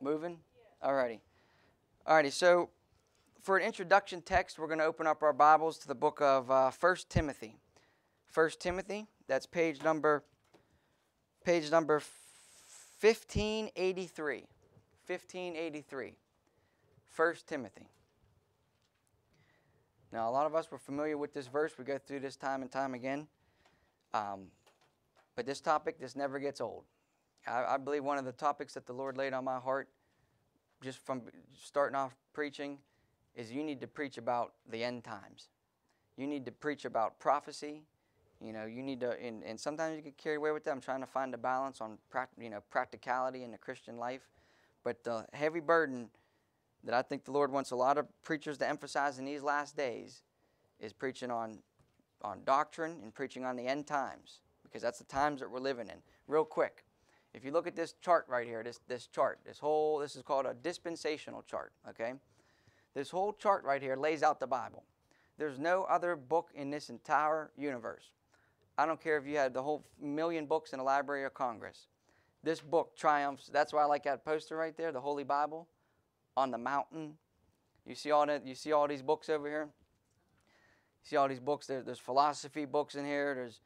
Moving? Alrighty. Alrighty, so for an introduction text, we're going to open up our Bibles to the book of uh, 1 Timothy. 1 Timothy, that's page number page number 1583. 1583. 1 Timothy. Now, a lot of us were familiar with this verse. We go through this time and time again. Um, but this topic, this never gets old. I, I believe one of the topics that the Lord laid on my heart just from starting off preaching is you need to preach about the end times. You need to preach about prophecy. You know, you need to, and, and sometimes you get carried away with that. I'm trying to find a balance on, you know, practicality in the Christian life. But the heavy burden that I think the Lord wants a lot of preachers to emphasize in these last days is preaching on, on doctrine and preaching on the end times because that's the times that we're living in. Real quick, if you look at this chart right here, this, this chart, this whole, this is called a dispensational chart, okay? This whole chart right here lays out the Bible. There's no other book in this entire universe. I don't care if you had the whole million books in the Library of Congress. This book triumphs. That's why I like that poster right there, the Holy Bible, on the mountain. You see all that? You see all these books over here. You see all these books. There, there's philosophy books in here. There's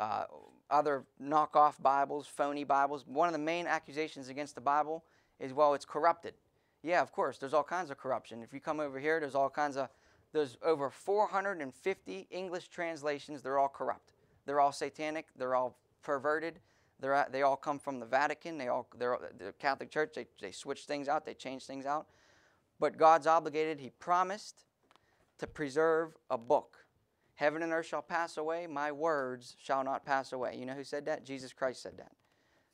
uh, other knockoff Bibles, phony Bibles. One of the main accusations against the Bible is, well, it's corrupted. Yeah, of course, there's all kinds of corruption. If you come over here, there's all kinds of, there's over 450 English translations. They're all corrupt. They're all satanic. They're all perverted. They're, they all come from the Vatican. They all, they're, the Catholic Church, they, they switch things out. They change things out. But God's obligated. He promised to preserve a book Heaven and earth shall pass away, my words shall not pass away. You know who said that? Jesus Christ said that.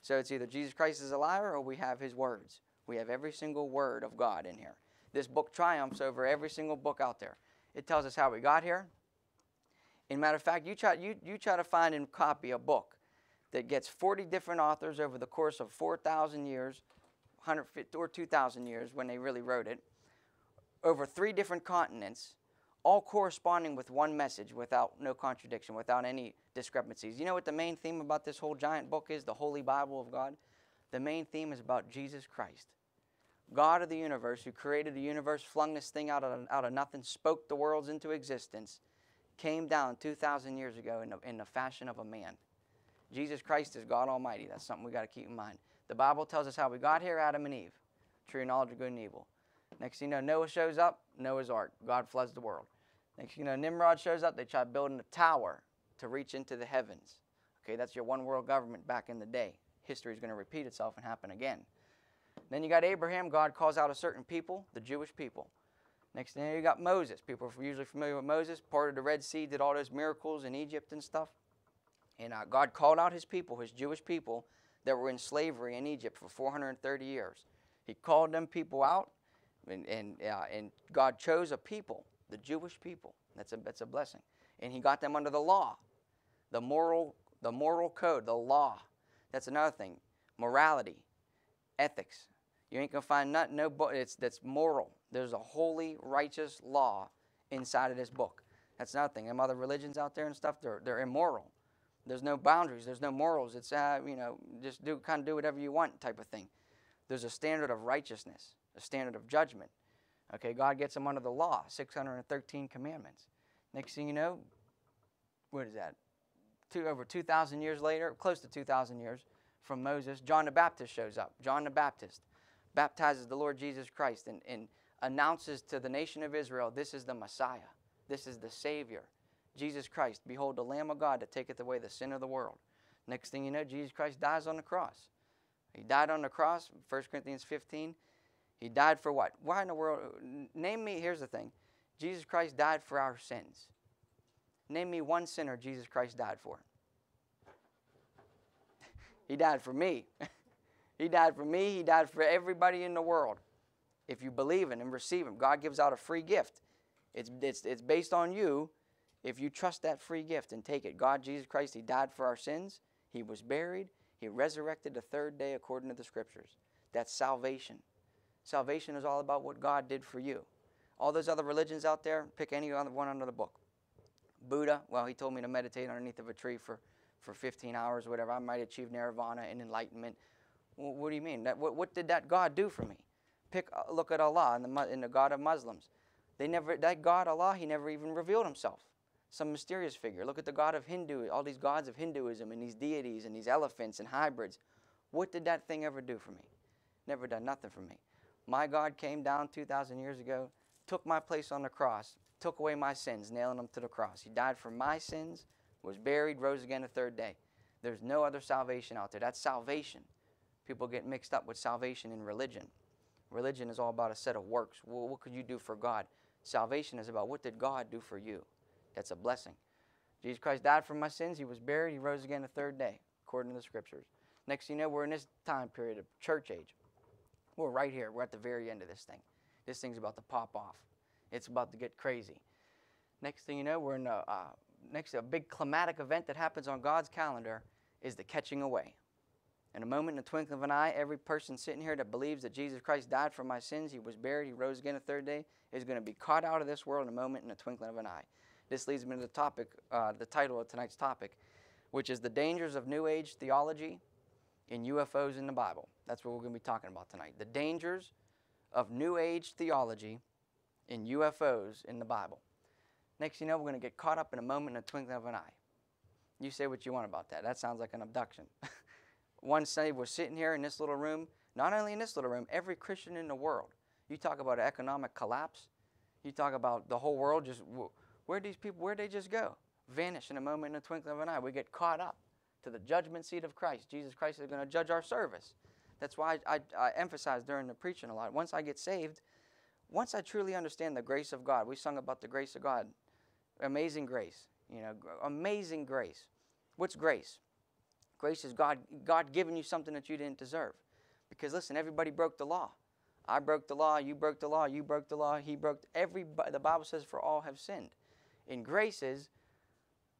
So it's either Jesus Christ is a liar or we have his words. We have every single word of God in here. This book triumphs over every single book out there. It tells us how we got here. In matter of fact, you try, you, you try to find and copy a book that gets 40 different authors over the course of 4,000 years, 150 or 2,000 years when they really wrote it, over three different continents, all corresponding with one message without no contradiction, without any discrepancies. You know what the main theme about this whole giant book is, the Holy Bible of God? The main theme is about Jesus Christ. God of the universe, who created the universe, flung this thing out of, out of nothing, spoke the worlds into existence, came down 2,000 years ago in the, in the fashion of a man. Jesus Christ is God Almighty. That's something we got to keep in mind. The Bible tells us how we got here Adam and Eve, tree knowledge of good and evil. Next thing you know, Noah shows up, Noah's Ark. God floods the world. Next thing you know, Nimrod shows up, they try building a tower to reach into the heavens. Okay, that's your one world government back in the day. History is going to repeat itself and happen again. Then you got Abraham, God calls out a certain people, the Jewish people. Next thing you got Moses. People are usually familiar with Moses, part of the Red Sea, did all those miracles in Egypt and stuff. And uh, God called out his people, his Jewish people, that were in slavery in Egypt for 430 years. He called them people out, and, and, uh, and God chose a people, the Jewish people. That's a, that's a blessing. And he got them under the law, the moral, the moral code, the law. That's another thing. Morality, ethics. You ain't gonna find not, no book it's that's moral. There's a holy, righteous law inside of this book. That's another thing. Them other religions out there and stuff, they're they're immoral. There's no boundaries. There's no morals. It's uh, you know just do kind of do whatever you want type of thing. There's a standard of righteousness standard of judgment. Okay, God gets them under the law, 613 commandments. Next thing you know, what is that? Two, over 2,000 years later, close to 2,000 years from Moses, John the Baptist shows up. John the Baptist baptizes the Lord Jesus Christ and, and announces to the nation of Israel, this is the Messiah. This is the Savior. Jesus Christ, behold the Lamb of God that taketh away the sin of the world. Next thing you know, Jesus Christ dies on the cross. He died on the cross, 1 Corinthians 15. He died for what? Why in the world? Name me, here's the thing Jesus Christ died for our sins. Name me one sinner Jesus Christ died for. he died for me. he died for me. He died for everybody in the world. If you believe in and receive Him, God gives out a free gift. It's, it's, it's based on you if you trust that free gift and take it. God, Jesus Christ, He died for our sins. He was buried. He resurrected the third day according to the Scriptures. That's salvation. Salvation is all about what God did for you. All those other religions out there, pick any one under the book. Buddha, well, he told me to meditate underneath of a tree for, for 15 hours or whatever. I might achieve nirvana and enlightenment. what do you mean? That, what, what did that God do for me? Pick, uh, look at Allah and the, and the God of Muslims. They never, that God, Allah, He never even revealed Himself. Some mysterious figure. Look at the God of Hindu, all these gods of Hinduism and these deities and these elephants and hybrids. What did that thing ever do for me? Never done nothing for me. My God came down 2,000 years ago, took my place on the cross, took away my sins, nailing them to the cross. He died for my sins, was buried, rose again the third day. There's no other salvation out there. That's salvation. People get mixed up with salvation and religion. Religion is all about a set of works. Well, what could you do for God? Salvation is about what did God do for you? That's a blessing. Jesus Christ died for my sins. He was buried. He rose again the third day, according to the scriptures. Next thing you know, we're in this time period of church age. We're right here. We're at the very end of this thing. This thing's about to pop off. It's about to get crazy. Next thing you know, we're in a uh, next a big climatic event that happens on God's calendar is the catching away. In a moment, in the twinkling of an eye, every person sitting here that believes that Jesus Christ died for my sins, he was buried, he rose again the third day, is going to be caught out of this world in a moment, in the twinkling of an eye. This leads me to the topic, uh, the title of tonight's topic, which is the dangers of New Age theology in UFOs in the Bible. That's what we're going to be talking about tonight. The dangers of New Age theology in UFOs in the Bible. Next, you know, we're going to get caught up in a moment in a twinkling of an eye. You say what you want about that. That sounds like an abduction. One Sunday, we're sitting here in this little room, not only in this little room, every Christian in the world. You talk about economic collapse. You talk about the whole world just, where these people, where they just go? Vanish in a moment in a twinkling of an eye. We get caught up to the judgment seat of Christ. Jesus Christ is going to judge our service. That's why I, I, I emphasize during the preaching a lot. Once I get saved, once I truly understand the grace of God, we sung about the grace of God, amazing grace, you know, amazing grace. What's grace? Grace is God, God giving you something that you didn't deserve. Because listen, everybody broke the law. I broke the law, you broke the law, you broke the law, he broke every the Bible says for all have sinned. In grace is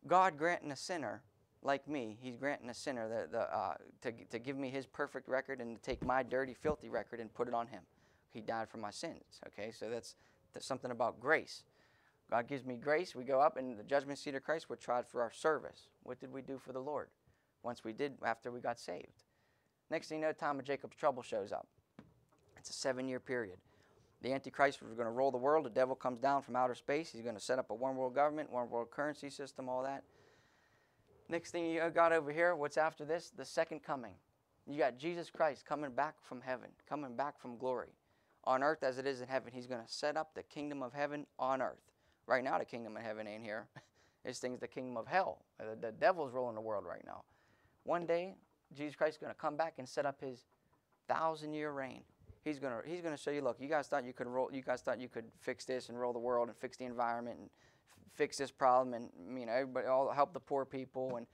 God granting a sinner like me, he's granting a sinner the, the, uh, to, to give me his perfect record and to take my dirty, filthy record and put it on him. He died for my sins. Okay, so that's, that's something about grace. God gives me grace. We go up in the judgment seat of Christ. We're tried for our service. What did we do for the Lord? Once we did, after we got saved. Next thing you know, time of Jacob's trouble shows up. It's a seven year period. The Antichrist was going to rule the world. The devil comes down from outer space. He's going to set up a one world government, one world currency system, all that. Next thing you got over here, what's after this? The second coming. You got Jesus Christ coming back from heaven, coming back from glory. On earth as it is in heaven. He's going to set up the kingdom of heaven on earth. Right now, the kingdom of heaven ain't here. this thing's the kingdom of hell. The, the devil's ruling the world right now. One day, Jesus Christ is going to come back and set up his thousand year reign. He's going to he's going to show you. Look, you guys thought you could roll. You guys thought you could fix this and roll the world and fix the environment and fix this problem and you know everybody all help the poor people and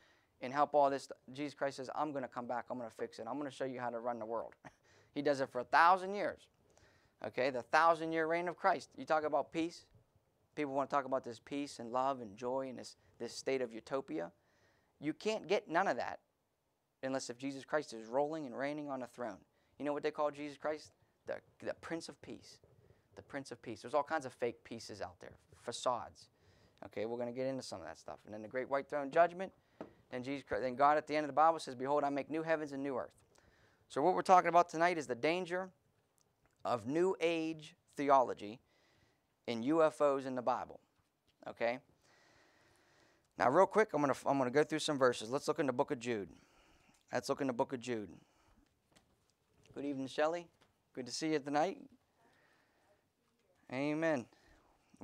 and help all this. Jesus Christ says, I'm going to come back. I'm going to fix it. I'm going to show you how to run the world. he does it for a thousand years. Okay, the thousand year reign of Christ. You talk about peace. People want to talk about this peace and love and joy and this, this state of utopia. You can't get none of that unless if Jesus Christ is rolling and reigning on a throne. You know what they call Jesus Christ? The, the Prince of Peace. The Prince of Peace. There's all kinds of fake peaces out there, facades. Okay, we're going to get into some of that stuff. And then the great white throne judgment. Then Jesus then God at the end of the Bible says, Behold, I make new heavens and new earth. So what we're talking about tonight is the danger of new age theology in UFOs in the Bible. Okay? Now, real quick, I'm going to I'm to go through some verses. Let's look in the book of Jude. Let's look in the book of Jude. Good evening, Shelley. Good to see you tonight. Amen.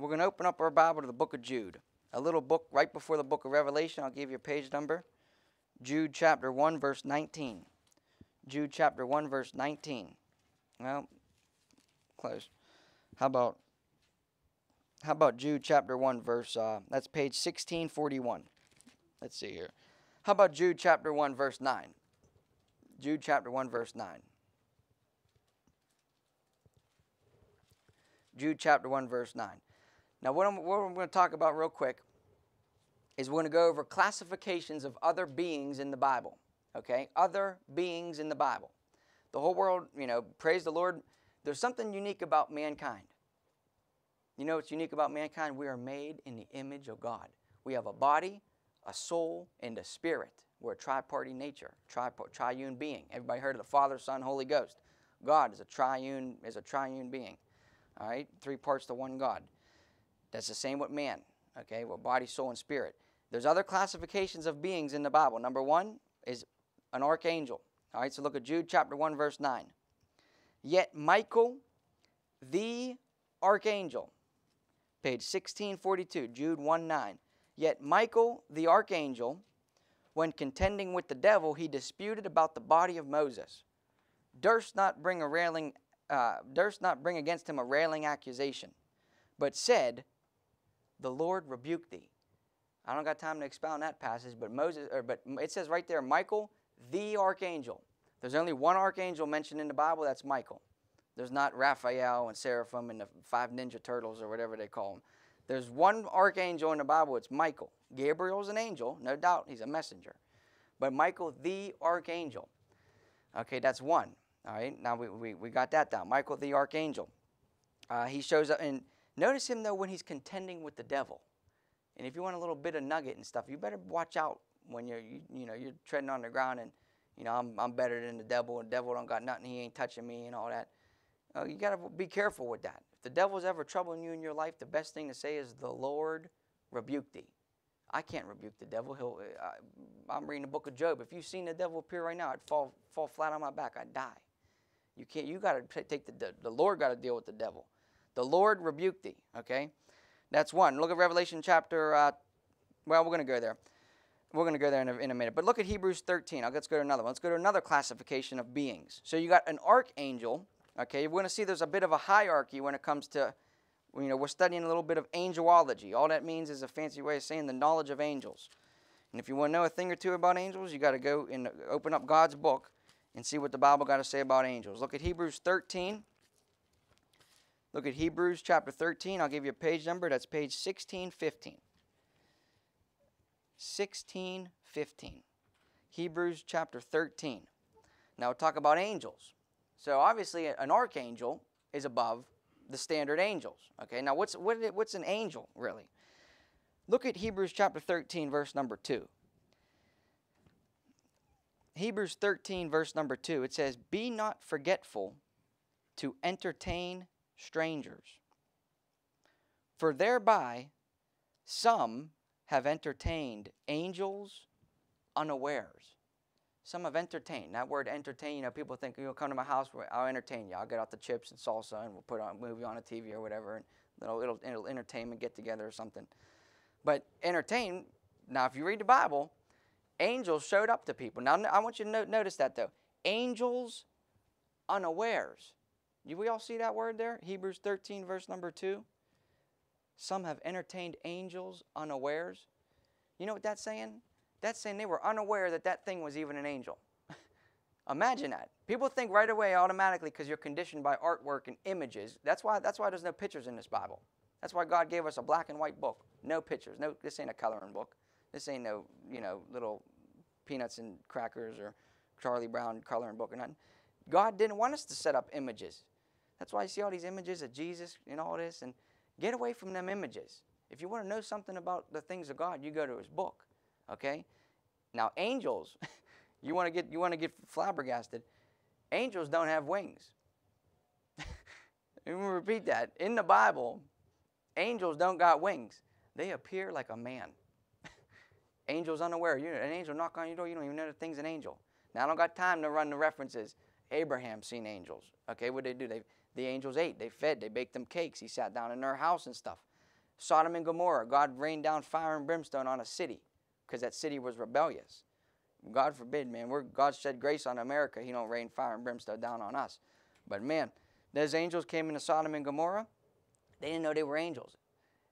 We're going to open up our Bible to the book of Jude. A little book right before the book of Revelation. I'll give you a page number. Jude chapter 1, verse 19. Jude chapter 1, verse 19. Well, close. How about how about Jude chapter 1 verse uh, that's page 1641. Let's see here. How about Jude chapter 1 verse 9? Jude chapter 1, verse 9. Jude chapter 1, verse 9. Now, what I'm, what I'm going to talk about real quick is we're going to go over classifications of other beings in the Bible. Okay? Other beings in the Bible. The whole world, you know, praise the Lord. There's something unique about mankind. You know what's unique about mankind? We are made in the image of God. We have a body, a soul, and a spirit. We're a triparty nature, tripo- triune being. Everybody heard of the Father, Son, Holy Ghost. God is a triune is a triune being. All right, three parts to one God. That's the same with man. Okay, with body, soul, and spirit. There's other classifications of beings in the Bible. Number one is an archangel. All right, so look at Jude chapter 1, verse 9. Yet Michael, the archangel, page 1642, Jude 1 9. Yet Michael, the archangel, when contending with the devil, he disputed about the body of Moses. Durst not bring a railing, uh, durst not bring against him a railing accusation, but said, "The Lord rebuked thee." I don't got time to expound that passage, but Moses, or but it says right there, Michael, the archangel. There's only one archangel mentioned in the Bible. That's Michael. There's not Raphael and Seraphim and the five ninja turtles or whatever they call them. There's one archangel in the Bible. It's Michael. Gabriel's an angel, no doubt. He's a messenger. But Michael, the archangel. Okay, that's one. All right, now we, we, we got that down. Michael, the archangel. Uh, he shows up, and notice him though when he's contending with the devil. And if you want a little bit of nugget and stuff, you better watch out when you're you, you know you're treading on the ground and you know I'm I'm better than the devil and the devil don't got nothing he ain't touching me and all that. Uh, you got to be careful with that. If the devil's ever troubling you in your life, the best thing to say is the Lord rebuke thee. I can't rebuke the devil. He'll. Uh, I'm reading the book of Job. If you've seen the devil appear right now, I'd fall fall flat on my back. I'd die. You can't. You got to take the the Lord got to deal with the devil. The Lord rebuke thee. Okay. That's one. Look at Revelation chapter, uh, well, we're going to go there. We're going to go there in a, in a, minute. But look at Hebrews 13. I'll, let's go to another one. Let's go to another classification of beings. So you got an archangel. Okay, we're going to see there's a bit of a hierarchy when it comes to, you know, we're studying a little bit of angelology. All that means is a fancy way of saying the knowledge of angels. And if you want to know a thing or two about angels, you got to go and open up God's book and see what the Bible got to say about angels. Look at Hebrews 13. Look at Hebrews chapter 13. I'll give you a page number. That's page 1615. 1615. Hebrews chapter 13. Now we'll talk about angels. So obviously an archangel is above the standard angels. Okay, now what's, what, what's an angel really? Look at Hebrews chapter 13, verse number 2. Hebrews 13, verse number 2, it says, Be not forgetful to entertain strangers. For thereby some have entertained angels unawares. Some have entertained. That word entertain, you know, people think, you'll come to my house, I'll entertain you. I'll get out the chips and salsa and we'll put on a movie on a TV or whatever, and it'll, it'll, it'll entertainment get together or something. But entertain, now if you read the Bible, angels showed up to people. Now I want you to notice that though. Angels unawares. Do we all see that word there? Hebrews 13, verse number 2. Some have entertained angels unawares. You know what that's saying? That's saying they were unaware that that thing was even an angel. Imagine that. People think right away automatically because you're conditioned by artwork and images. That's why, that's why there's no pictures in this Bible. That's why God gave us a black and white book. No pictures. No, this ain't a coloring book. This ain't no, you know, little peanuts and crackers or Charlie Brown coloring book or nothing. God didn't want us to set up images. That's why you see all these images of Jesus and all this. And get away from them images. If you want to know something about the things of God, you go to His book. Okay. Now angels, you want to get you want to get flabbergasted. Angels don't have wings. Let me repeat that. In the Bible, angels don't got wings. They appear like a man. angels unaware. You an angel knock on your door, you don't even know the thing's an angel. Now I don't got time to run the references. Abraham seen angels. Okay, what they do? They the angels ate, they fed, they baked them cakes. He sat down in their house and stuff. Sodom and Gomorrah, God rained down fire and brimstone on a city because that city was rebellious. God forbid, man. We're, God shed grace on America. He don't rain fire and brimstone down on us. But man, those angels came into Sodom and Gomorrah. They didn't know they were angels.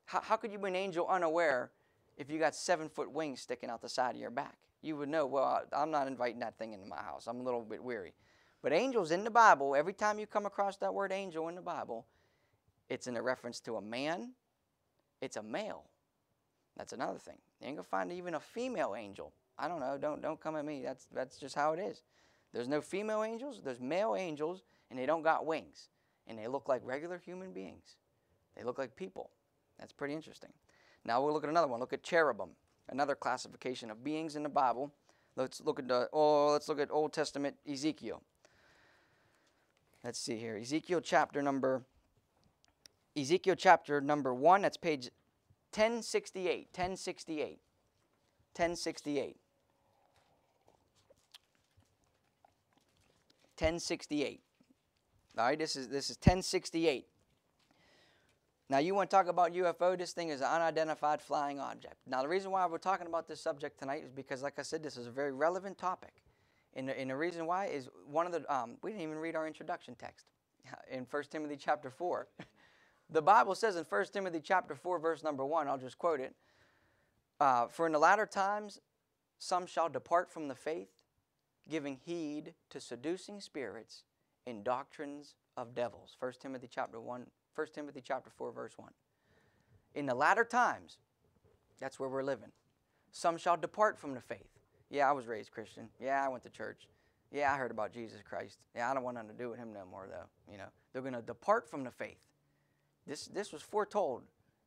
How, how could you be an angel unaware if you got seven foot wings sticking out the side of your back? You would know, well, I'm not inviting that thing into my house. I'm a little bit weary. But angels in the Bible, every time you come across that word angel in the Bible, it's in a reference to a man, it's a male. That's another thing. You ain't gonna find even a female angel. I don't know, don't don't come at me. That's that's just how it is. There's no female angels, there's male angels, and they don't got wings. And they look like regular human beings. They look like people. That's pretty interesting. Now we'll look at another one. Look at cherubim, another classification of beings in the Bible. Let's look at the, oh, let's look at Old Testament Ezekiel. Let's see here. Ezekiel chapter number Ezekiel chapter number 1, that's page 1068. 1068. 1068. 1068. All right, this is this is 1068. Now you want to talk about UFO? This thing is an unidentified flying object. Now the reason why we're talking about this subject tonight is because, like I said, this is a very relevant topic, and the, and the reason why is one of the um, we didn't even read our introduction text in 1 Timothy chapter 4. the Bible says in 1 Timothy chapter 4, verse number 1, I'll just quote it. Uh, For in the latter times some shall depart from the faith, giving heed to seducing spirits and doctrines of devils. 1 Timothy chapter 1, 1 Timothy chapter 4, verse 1. In the latter times, that's where we're living. Some shall depart from the faith. Yeah, I was raised Christian. Yeah, I went to church. Yeah, I heard about Jesus Christ. Yeah, I don't want nothing to do with him no more, though. You know, they're going to depart from the faith. This, this was foretold.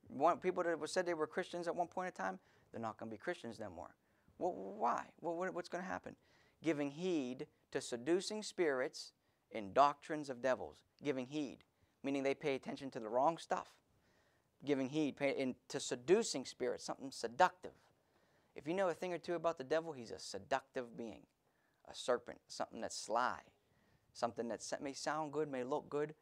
One, people that said they were Christians at one point in time, they're not going to be Christians no more. Well, why? Well, what, what's going to happen? Giving heed to seducing spirits and doctrines of devils. Giving heed, meaning they pay attention to the wrong stuff. Giving heed pay, in, to seducing spirits, something seductive. If you know a thing or two about the devil, he's a seductive being, a serpent, something that's sly, something that may sound good, may look good,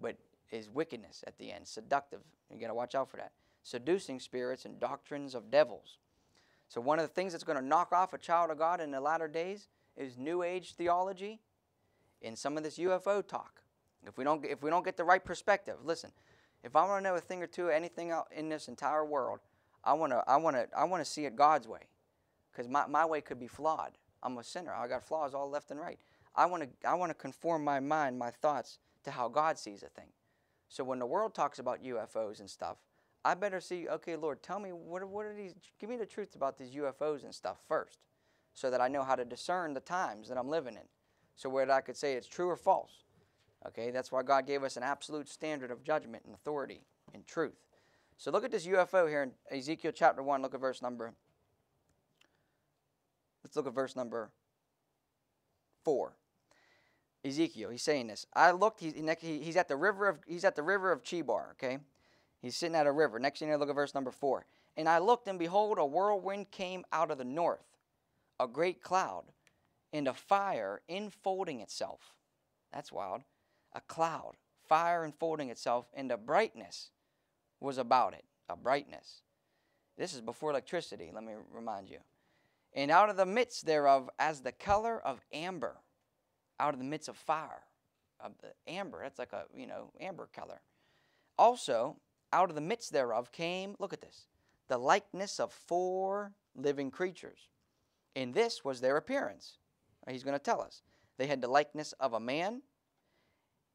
but is wickedness at the end, seductive. You got to watch out for that. Seducing spirits and doctrines of devils. So one of the things that's going to knock off a child of God in the latter days is New Age theology and some of this UFO talk. If we don't, if we don't get the right perspective, listen. If I want to know a thing or two, anything out in this entire world, I want to, I want to, I want to see it God's way, because my, my way could be flawed. I'm a sinner. I got flaws all left and right. I want to, I want to conform my mind, my thoughts to how God sees a thing. So when the world talks about UFOs and stuff, I better see, okay, Lord, tell me, what, what are these, give me the truth about these UFOs and stuff first, so that I know how to discern the times that I'm living in. So where I could say it's true or false. Okay, that's why God gave us an absolute standard of judgment and authority and truth. So look at this UFO here in Ezekiel chapter 1. Look at verse number. Let's look at verse number 4. Ezekiel, he's saying this. I looked, he's, he's at the river of he's at the river of Chebar, okay? He's sitting at a river. Next thing you look at verse number 4. And I looked, and behold, a whirlwind came out of the north, a great cloud, and a fire enfolding itself. That's wild. A cloud, fire enfolding itself, and brightness was about it. A brightness. This is before electricity, let me remind you. And out of the midst thereof, as the color of amber, out of the midst of fire. Of the amber, that's like a, you know, amber color. Also, out of the midst thereof came, look at this, the likeness of four living creatures. And this was their appearance. He's going to tell us. They had the likeness of a man,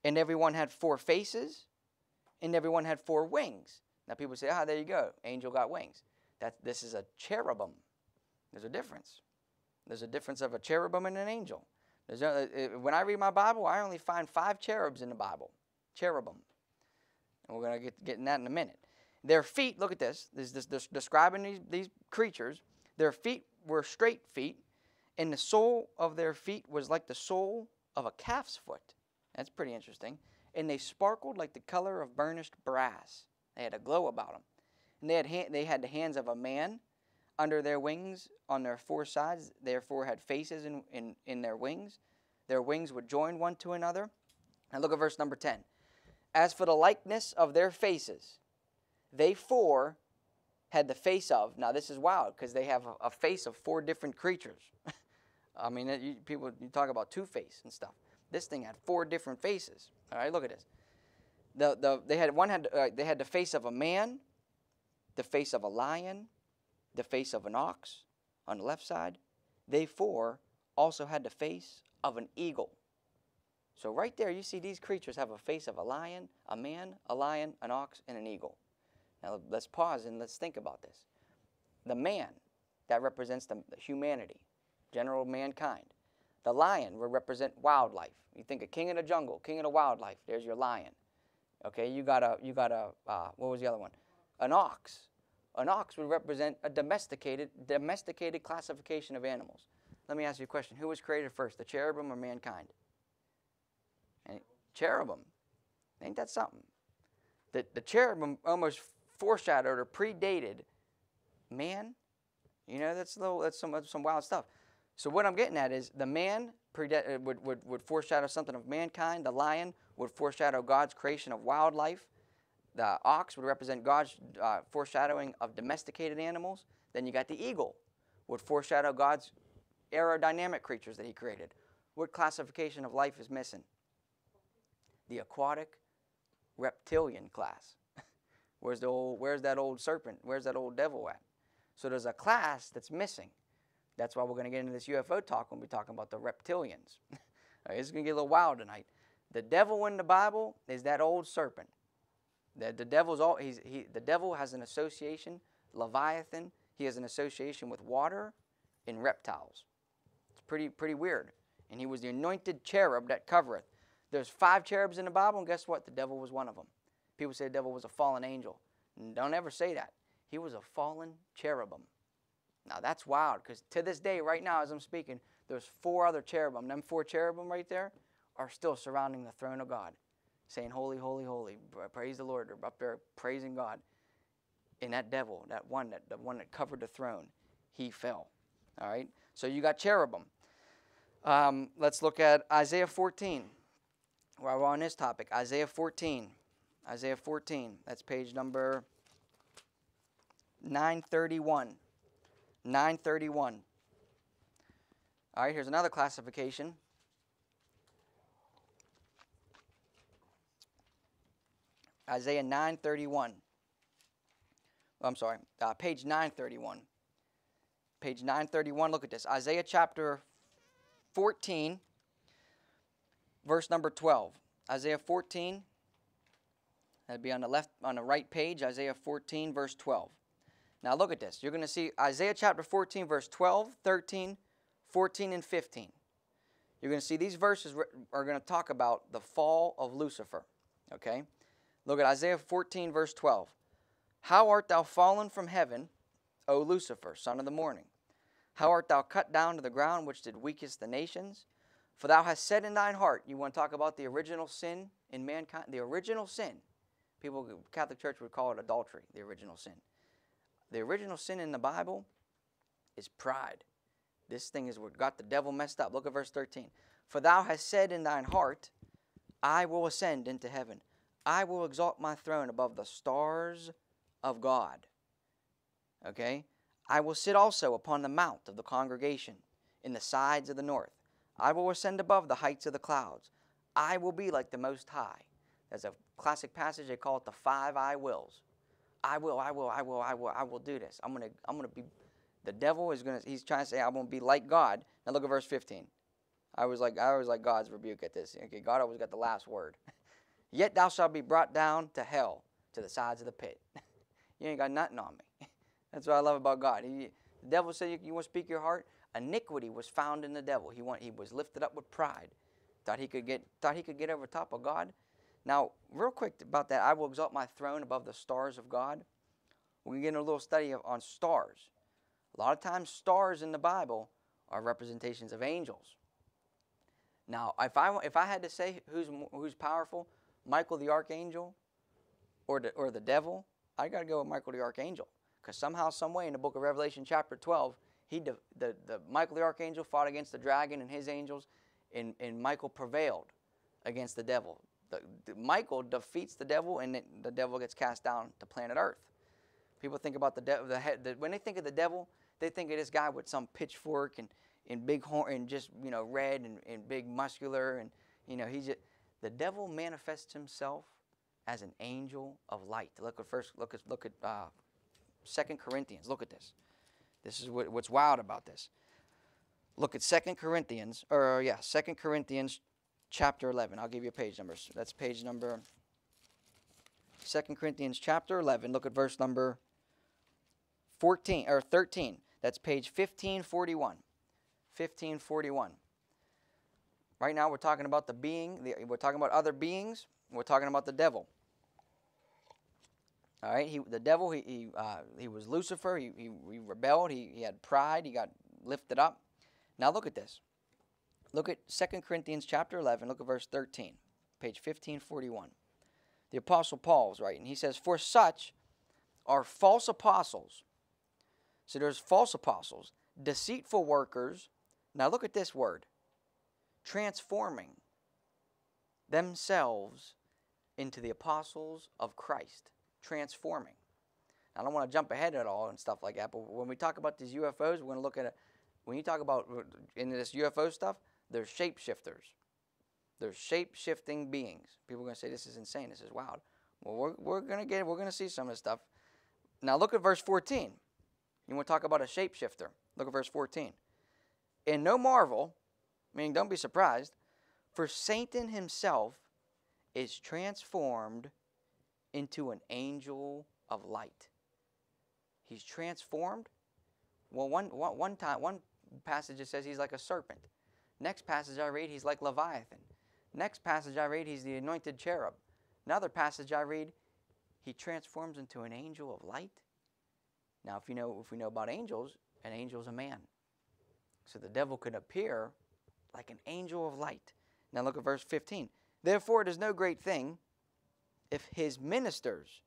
and everyone had four faces, and everyone had four wings. Now people say, ah, there you go, angel got wings. That this is a cherubim. There's a difference. There's a difference of a cherubim and an angel. A, uh, uh, when I read my Bible, I only find five cherubs in the Bible. Cherubim. And we're going to get, get in that in a minute. Their feet, look at this. This is describing these, these creatures. Their feet were straight feet, and the sole of their feet was like the sole of a calf's foot. That's pretty interesting. And they sparkled like the color of burnished brass. They had a glow about them. And they had, they had the hands of a man under their wings on their four sides, therefore had faces in, in, in their wings. Their wings would join one to another. And look at verse number 10. As for the likeness of their faces, they four had the face of. Now, this is wild because they have a, a, face of four different creatures. I mean, you, people, you talk about two face and stuff. This thing had four different faces. All right, look at this. The, the, they had one had uh, they had the face of a man, the face of a lion, the face of an ox on the left side. They four also had the face of an eagle. So right there, you see these creatures have a face of a lion, a man, a lion, an ox, and an eagle. Now let's pause and let's think about this. The man, that represents the, the humanity, general mankind. The lion would represent wildlife. You think a king of the jungle, king of the wildlife. There's your lion. Okay, you got a, you got a, uh, what was the other one? An ox. An ox would represent a domesticated, domesticated classification of animals. let me ask you a question. Who was created first, the cherubim or mankind? And cherubim. Ain't that something? The, the cherubim almost foreshadowed or predated man. You know, that's a little, that's some that's some wild stuff. So what I'm getting at is the man uh, would, would, would foreshadow something of mankind. The lion would foreshadow God's creation of wildlife. The ox would represent God's uh, foreshadowing of domesticated animals. Then you got the eagle, would foreshadow God's aerodynamic creatures that He created. What classification of life is missing? The aquatic reptilian class. where's the old? Where's that old serpent? Where's that old devil at? So there's a class that's missing. That's why we're going to get into this UFO talk when we're talking about the reptilians. it's going to get a little wild tonight. The devil in the Bible is that old serpent. The, the devil's all he's, he, the devil has an association, Leviathan. He has an association with water and reptiles. It's pretty pretty weird. And he was the anointed cherub that covereth. There's five cherubs in the Bible, and guess what? The devil was one of them. People say the devil was a fallen angel. Don't ever say that. He was a fallen cherubim. Now that's wild because to this day, right now, as I'm speaking, there's four other cherubim. Them four cherubim right there are still surrounding the throne of God, saying, Holy, holy, holy. Praise the Lord. They're up there praising God. And that devil, that one, that the one that covered the throne, he fell. All right? So you got cherubim. Um, let's look at Isaiah 14. While we're on this topic, Isaiah 14. Isaiah 14. That's page number 931. 931. All right, here's another classification. Isaiah 931. Oh, I'm sorry, uh, page 931. Page 931, look at this. Isaiah chapter 14, verse number 12. Isaiah 14, that'd be on the left, on the right page, Isaiah 14, verse 12. Now look at this. You're going to see Isaiah chapter 14, verse 12, 13, 14, and 15. You're going to see these verses are going to talk about the fall of Lucifer. Okay? Look at Isaiah 14, verse 12. How art thou fallen from heaven, O Lucifer, son of the morning? How art thou cut down to the ground, which did weakest the nations? For thou hast said in thine heart, you want to talk about the original sin in mankind? The original sin. People, Catholic Church would call it adultery, the original sin. The original sin in the Bible is pride. This thing is what got the devil messed up. Look at verse 13. For thou hast said in thine heart, I will ascend into heaven. I will exalt my throne above the stars of God. Okay? I will sit also upon the mount of the congregation in the sides of the north. I will ascend above the heights of the clouds. I will be like the Most High. There's a classic passage, they call it the five I wills. I will, I will, I will, I will, I will do this. I'm gonna, I'm gonna be. The devil is gonna. He's trying to say I'm gonna be like God. Now look at verse 15. I was like, I was like God's rebuke at this. Okay, God always got the last word. Yet thou shalt be brought down to hell, to the sides of the pit. you ain't got nothing on me. That's what I love about God. He, the devil said, you, you want to speak your heart? Iniquity was found in the devil. He, want, he was lifted up with pride. Thought he could get, thought he could get over top of God. Now, real quick about that, I will exalt my throne above the stars of God. We can get a little study on stars. A lot of times, stars in the Bible are representations of angels. Now, if I, if I had to say who's, who's powerful, Michael the archangel or the, or the devil, I got to go with Michael the archangel. Because somehow, some way, in the book of Revelation, chapter 12, he de, the, the Michael the archangel fought against the dragon and his angels, and, and Michael prevailed against the devil. The, the, Michael defeats the devil, and it, the devil gets cast down to planet Earth. People think about the devil. The, when they think of the devil, they think of this guy with some pitchfork and, and big horn and just you know red and, and big muscular and you know he's just, the devil manifests himself as an angel of light. Look at first. Look at look at uh, Second Corinthians. Look at this. This is what, what's wild about this. Look at Second Corinthians, or yeah, Second Corinthians chapter 11. I'll give you a page number. That's page number 2 Corinthians chapter 11. Look at verse number 14 or 13. That's page 1541. 1541. Right now we're talking about the being, the, we're talking about other beings, we're talking about the devil. All right, he, the devil, he, he, uh, he was Lucifer, he, he, he rebelled, he, he had pride, he got lifted up. Now look at this. Look at 2 Corinthians chapter 11, look at verse 13, page 1541. The Apostle Paul is writing. He says, For such are false apostles. So there's false apostles, deceitful workers. Now look at this word transforming themselves into the apostles of Christ. Transforming. I don't want to jump ahead at all and stuff like that, but when we talk about these UFOs, we're going to look at it. When you talk about uh, in this UFO stuff, they're shapeshifters. They're shape shifting beings. People are going to say this is insane. This is wild. Well, we're, we're going to get we're going to see some of this stuff. Now look at verse 14. You want to talk about a shapeshifter? Look at verse 14. And no marvel, meaning don't be surprised, for Satan himself is transformed into an angel of light. He's transformed. Well, one, one, one time, one passage it says he's like a serpent. Next passage I read, he's like Leviathan. Next passage I read, he's the anointed cherub. Another passage I read, he transforms into an angel of light. Now, if you know, if we know about angels, an angel is a man. So the devil could appear like an angel of light. Now look at verse 15. Therefore, it is no great thing if his ministers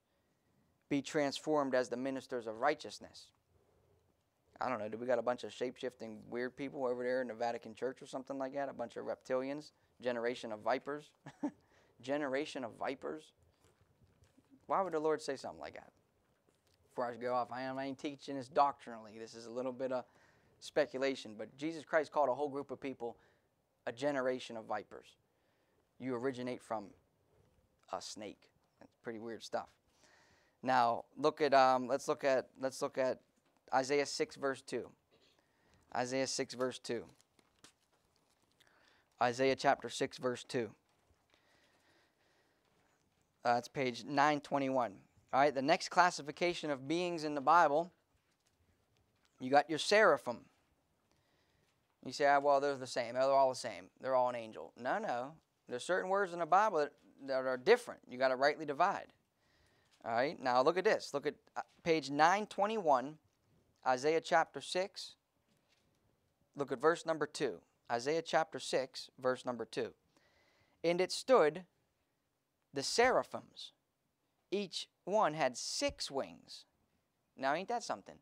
be transformed as the ministers of righteousness. I don't know, do we got a bunch of shape shifting weird people over there in the Vatican Church or something like that? A bunch of reptilians? Generation of vipers? Generation of vipers? Why would the Lord say something like that? Before I go off, I ain't teaching this doctrinally. This is a little bit of speculation, but Jesus Christ called a whole group of people a generation of vipers. You originate from a snake. That's pretty weird stuff. Now look at um, let's look at let's look at Isaiah 6, verse 2. Isaiah 6, verse 2. Isaiah chapter 6, verse 2. Uh, that's page 921. All right, the next classification of beings in the Bible, you got your seraphim. You say, ah, well, they're the same. They're all the same. They're all an angel. No, no. There's certain words in the Bible that, that are different. You got to rightly divide. All right, now look at this. Look at uh, page 921 Isaiah chapter 6, look at verse number 2. Isaiah chapter 6, verse number 2. And it stood the seraphims. Each one had six wings. Now, ain't that something?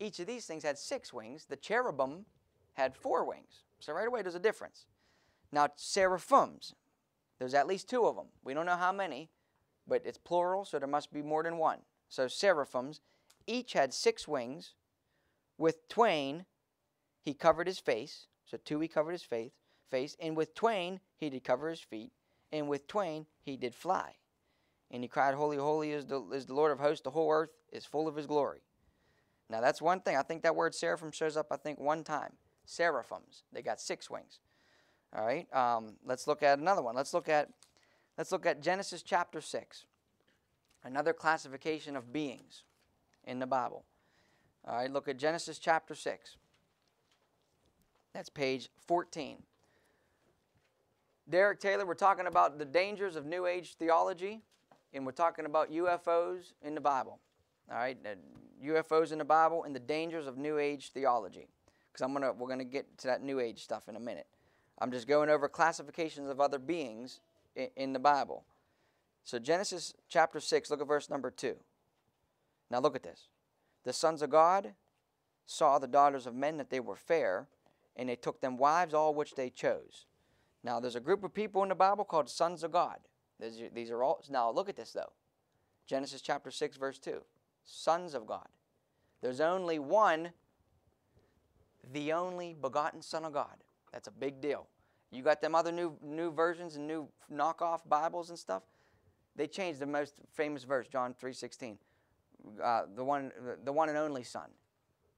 Each of these things had six wings. The cherubim had four wings. So, right away, there's a difference. Now, seraphims, there's at least two of them. We don't know how many, but it's plural, so there must be more than one. So, seraphims, each had six wings. With twain he covered his face. So two he covered his face, face, and with twain he did cover his feet, and with twain he did fly. And he cried, Holy, holy is the, is the Lord of hosts, the whole earth is full of his glory. Now that's one thing. I think that word seraphim shows up, I think, one time. Seraphims. They got six wings. All right. Um, let's look at another one. Let's look at let's look at Genesis chapter six. Another classification of beings in the Bible. All right, look at Genesis chapter 6. That's page 14. Derek Taylor, we're talking about the dangers of New Age theology, and we're talking about UFOs in the Bible. All right, UFOs in the Bible and the dangers of New Age theology. Because I'm gonna, we're gonna get to that New Age stuff in a minute. I'm just going over classifications of other beings in, in the Bible. So Genesis chapter 6, look at verse number 2. Now look at this. The sons of God saw the daughters of men that they were fair, and they took them wives, all which they chose. Now, there's a group of people in the Bible called sons of God. These are all. Now, look at this though. Genesis chapter 6, verse 2. Sons of God. There's only one, the only begotten Son of God. That's a big deal. You got them other new new versions and new knockoff Bibles and stuff. They changed the most famous verse, John 3:16 uh, the one, the one and only Son.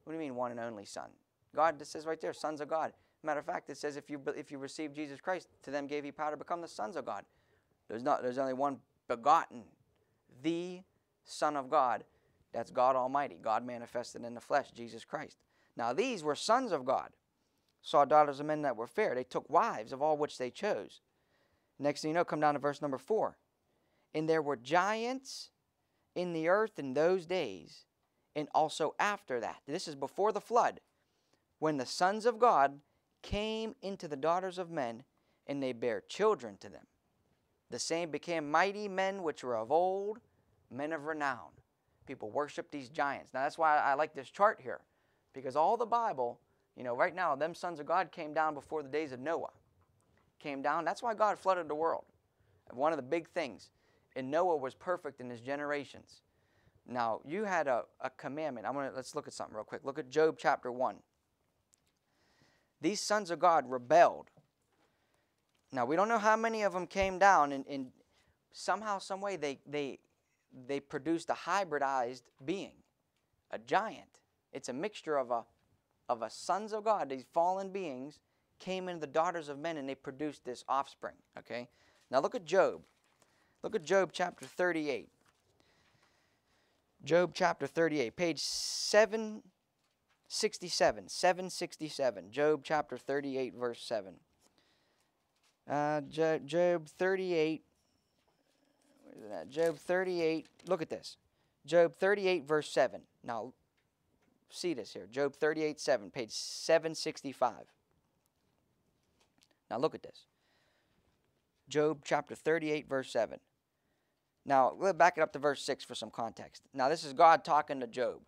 What do you mean, one and only Son? God it says right there, sons of God. Matter of fact, it says if you if you receive Jesus Christ, to them gave He power to become the sons of God. There's not. There's only one begotten, the Son of God. That's God Almighty. God manifested in the flesh, Jesus Christ. Now these were sons of God. Saw daughters of men that were fair. They took wives of all which they chose. Next thing you know, come down to verse number four. And there were giants in the earth in those days and also after that. This is before the flood, when the sons of God came into the daughters of men, and they bare children to them. The same became mighty men which were of old, men of renown. People worship these giants. Now that's why I like this chart here, because all the Bible, you know, right now, them sons of God came down before the days of Noah. Came down. That's why God flooded the world. One of the big things. And Noah was perfect in his generations. Now, you had a, a commandment. I'm gonna let's look at something real quick. Look at Job chapter 1. These sons of God rebelled. Now, we don't know how many of them came down, and, and somehow, some way, they, they, they produced a hybridized being, a giant. It's a mixture of a, of a sons of God, these fallen beings, came into the daughters of men, and they produced this offspring. Okay? Now, look at Job. Look at Job chapter 38. Job chapter 38, page 767. 767. Job chapter 38, verse 7. Uh, Job 38. Where's that? Job 38. Look at this. Job 38, verse 7. Now, see this here. Job 38, 7, page 765. Now, look at this. Job chapter 38, verse 7. Now, let's back it up to verse 6 for some context. Now, this is God talking to Job.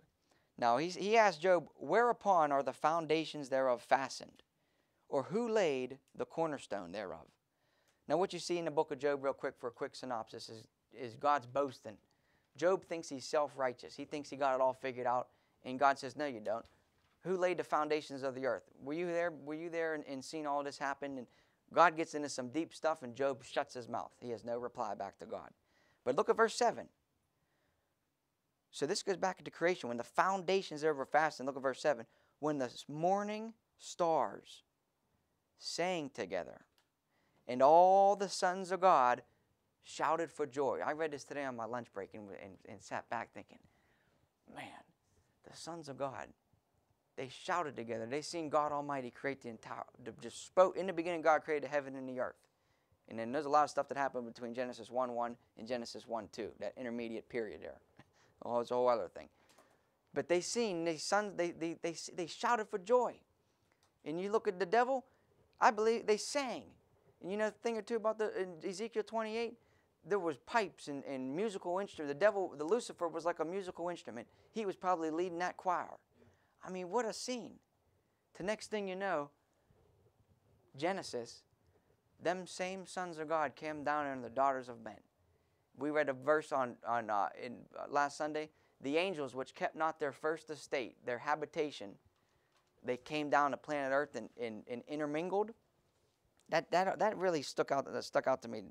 Now, he's, he asked Job, Whereupon are the foundations thereof fastened? Or who laid the cornerstone thereof? Now, what you see in the book of Job, real quick, for a quick synopsis, is, is God's boasting. Job thinks he's self righteous. He thinks he got it all figured out. And God says, No, you don't. Who laid the foundations of the earth? Were you there? Were you there and, and seen all this happen? And God gets into some deep stuff, and Job shuts his mouth. He has no reply back to God. But look at verse 7. So this goes back into creation. When the foundations ever fastened, look at verse 7. When the morning stars sang together, and all the sons of God shouted for joy. I read this today on my lunch break and, and, and sat back thinking, man, the sons of God, they shouted together. They seen God Almighty create the entire, just spoke. In the beginning, God created heaven and the earth. And then there's a lot of stuff that happened between Genesis 1 1 and Genesis 1 2, that intermediate period there. oh, it's a whole other thing. But they seen, they, sons, they, they, they, they shouted for joy. And you look at the devil, I believe they sang. And you know a thing or two about the Ezekiel 28? There was pipes and, and musical instruments. The devil, the Lucifer was like a musical instrument. He was probably leading that choir. I mean, what a scene. The next thing you know, Genesis, them same sons of God came down and the daughters of men. We read a verse on, on uh, in uh, last Sunday. The angels which kept not their first estate, their habitation, they came down to planet Earth and, and, and intermingled. That, that, that really stuck out, that stuck out to me.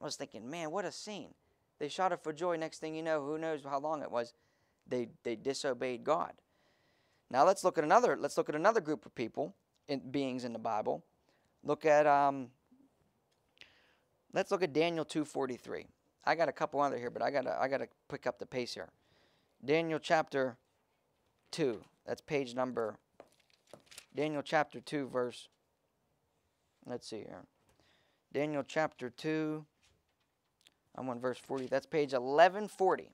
I was thinking, man, what a scene. They shouted for joy. Next thing you know, who knows how long it was, they, they disobeyed God. Now let's look at another. Let's look at another group of people, in, beings in the Bible. Look at um, let's look at Daniel 2:43. I got a couple other here, but I gotta I gotta pick up the pace here. Daniel chapter two. That's page number. Daniel chapter two, verse. Let's see here. Daniel chapter two. I'm on verse 40. That's page 1140.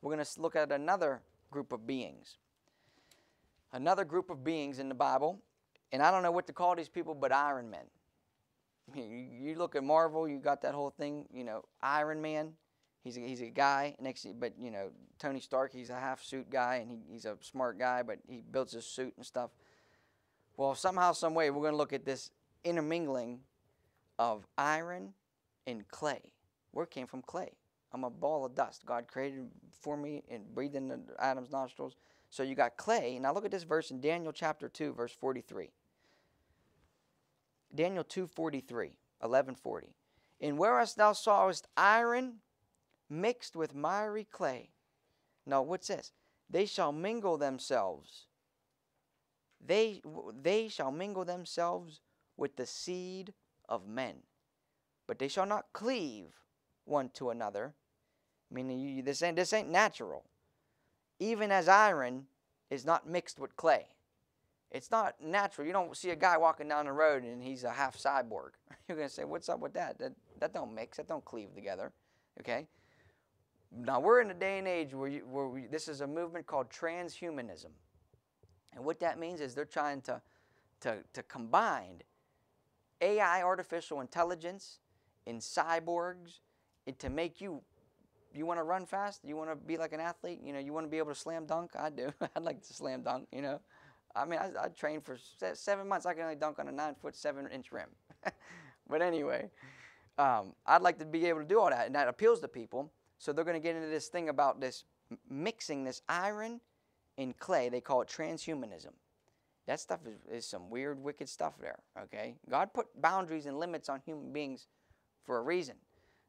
We're going to look at another group of beings another group of beings in the Bible, and I don't know what to call these people, but Iron Men. You look at Marvel, you got that whole thing, you know, Iron Man. He's a, he's a guy next, but you know, Tony Stark, he's a half suit guy, and he, he's a smart guy, but he builds his suit and stuff. Well, somehow, some way, we're going to look at this intermingling of iron and clay. Where came from clay? I'm a ball of dust. God created for me and breathed in Adam's nostrils. So you got clay. Now look at this verse in Daniel chapter 2, verse 43. Daniel 2, 43, 1140. And whereas thou sawest iron mixed with miry clay. Now what's this? They shall mingle themselves. They, they shall mingle themselves with the seed of men. But they shall not cleave one to another. Meaning you, this, ain't, this ain't natural even as iron is not mixed with clay. It's not natural. You don't see a guy walking down the road and he's a half cyborg. You're going to say, what's up with that? That, that don't mix. That don't cleave together. Okay? Now, we're in a day and age where, you, where we, this is a movement called transhumanism. And what that means is they're trying to, to, to combine AI, artificial intelligence, and cyborgs, and to make you you want to run fast? You want to be like an athlete? You know, you want to be able to slam dunk? I do. I'd like to slam dunk. You know, I mean, I, I trained for seven months. I can only dunk on a nine foot seven inch rim. but anyway, um, I'd like to be able to do all that, and that appeals to people. So they're going to get into this thing about this mixing this iron and clay. They call it transhumanism. That stuff is, is some weird, wicked stuff there. Okay, God put boundaries and limits on human beings for a reason.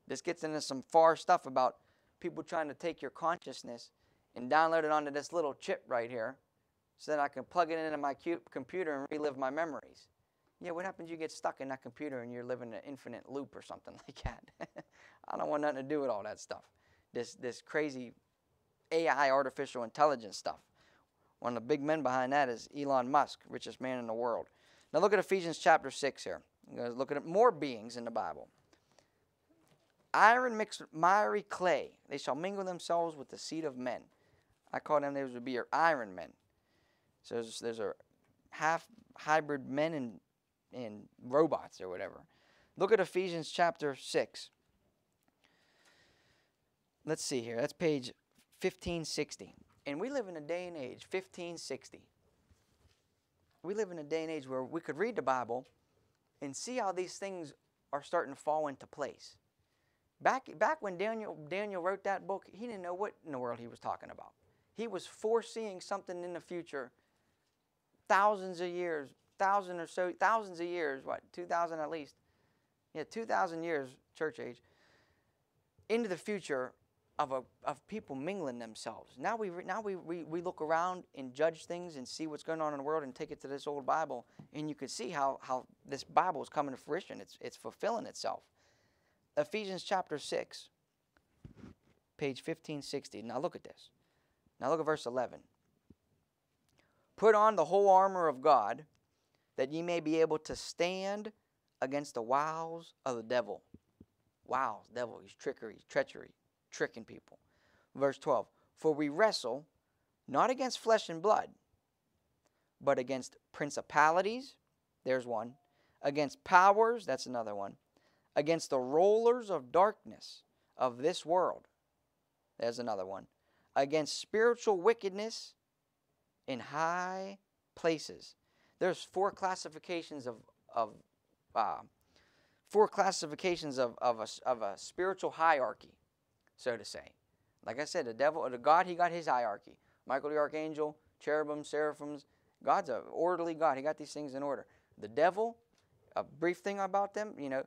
This gets into some far stuff about people trying to take your consciousness and download it onto this little chip right here so that I can plug it into my computer and relive my memories. Yeah, what happens you get stuck in that computer and you're living an infinite loop or something like that? I don't want nothing to do with all that stuff. This, this crazy AI, artificial intelligence stuff. One of the big men behind that is Elon Musk, richest man in the world. Now look at Ephesians chapter 6 here. Look at more beings in the Bible. Iron mixed miry clay. They shall mingle themselves with the seed of men. I call them, those would be your iron men. So there's, there's a half hybrid men and, and robots or whatever. Look at Ephesians chapter 6. Let's see here. That's page 1560. And we live in a day and age, 1560. We live in a day and age where we could read the Bible and see how these things are starting to fall into place. Back, back when Daniel, Daniel wrote that book, he didn't know what in the world he was talking about. He was foreseeing something in the future thousands of years, thousand or so, thousands of years, what, 2,000 at least? Yeah, 2,000 years, church age, into the future of, a, of people mingling themselves. Now, we, now we, we, we look around and judge things and see what's going on in the world and take it to this old Bible, and you can see how, how this Bible is coming to fruition. It's, it's fulfilling itself. Ephesians chapter 6, page 1560. Now look at this. Now look at verse 11. Put on the whole armor of God, that ye may be able to stand against the wiles of the devil. Wiles, devil, he's trickery, treachery, tricking people. Verse 12. For we wrestle not against flesh and blood, but against principalities, there's one, against powers, that's another one, against the rulers of darkness of this world. There's another one. Against spiritual wickedness in high places. There's four classifications of, of uh, four classifications of, of, a, of a spiritual hierarchy, so to say. Like I said, the devil, or the God, he got his hierarchy. Michael the archangel, cherubim, seraphims. God's an orderly God. He got these things in order. The devil, a brief thing about them, you know,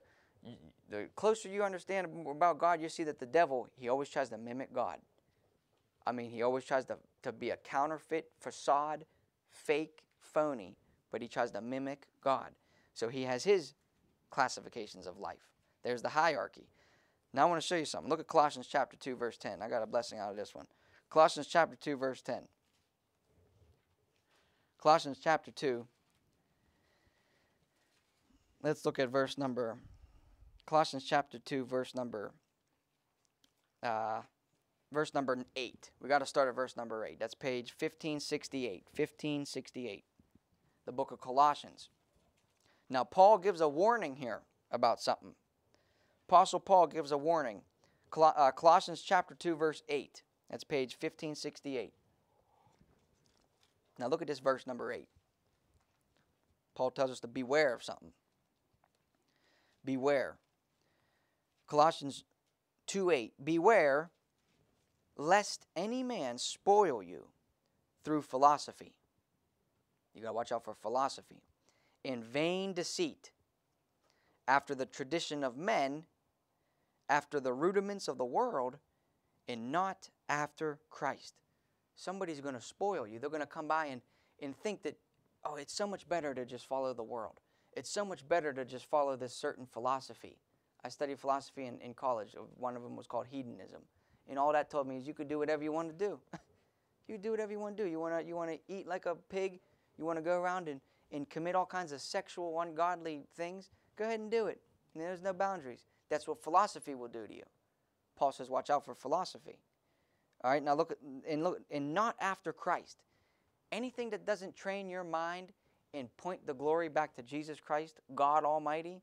the closer you understand about God, you see that the devil, he always tries to mimic God. I mean, he always tries to, to be a counterfeit, facade, fake, phony, but he tries to mimic God. So he has his classifications of life. There's the hierarchy. Now I want to show you something. Look at Colossians chapter 2, verse 10. I got a blessing out of this one. Colossians chapter 2, verse 10. Colossians chapter 2. Let's look at verse number Colossians chapter 2, verse number uh, verse number 8. We got to start at verse number 8. That's page 1568. 1568. The book of Colossians. Now, Paul gives a warning here about something. Apostle Paul gives a warning. Col- uh, Colossians chapter 2, verse 8. That's page 1568. Now, look at this verse number 8. Paul tells us to beware of something. Beware. Colossians 2 8. Beware lest any man spoil you through philosophy. You got to watch out for philosophy. In vain deceit, after the tradition of men, after the rudiments of the world, and not after Christ. Somebody's going to spoil you. They're going to come by and, and think that, oh, it's so much better to just follow the world. It's so much better to just follow this certain philosophy. I studied philosophy in, in college. One of them was called hedonism. And all that told me is you could do whatever you want to do. you do whatever you want to do. You want to you want to eat like a pig. You want to go around and, and commit all kinds of sexual, ungodly things. Go ahead and do it. And there's no boundaries. That's what philosophy will do to you. Paul says, watch out for philosophy. All right, now look at, and look and not after Christ. Anything that doesn't train your mind and point the glory back to Jesus Christ, God Almighty,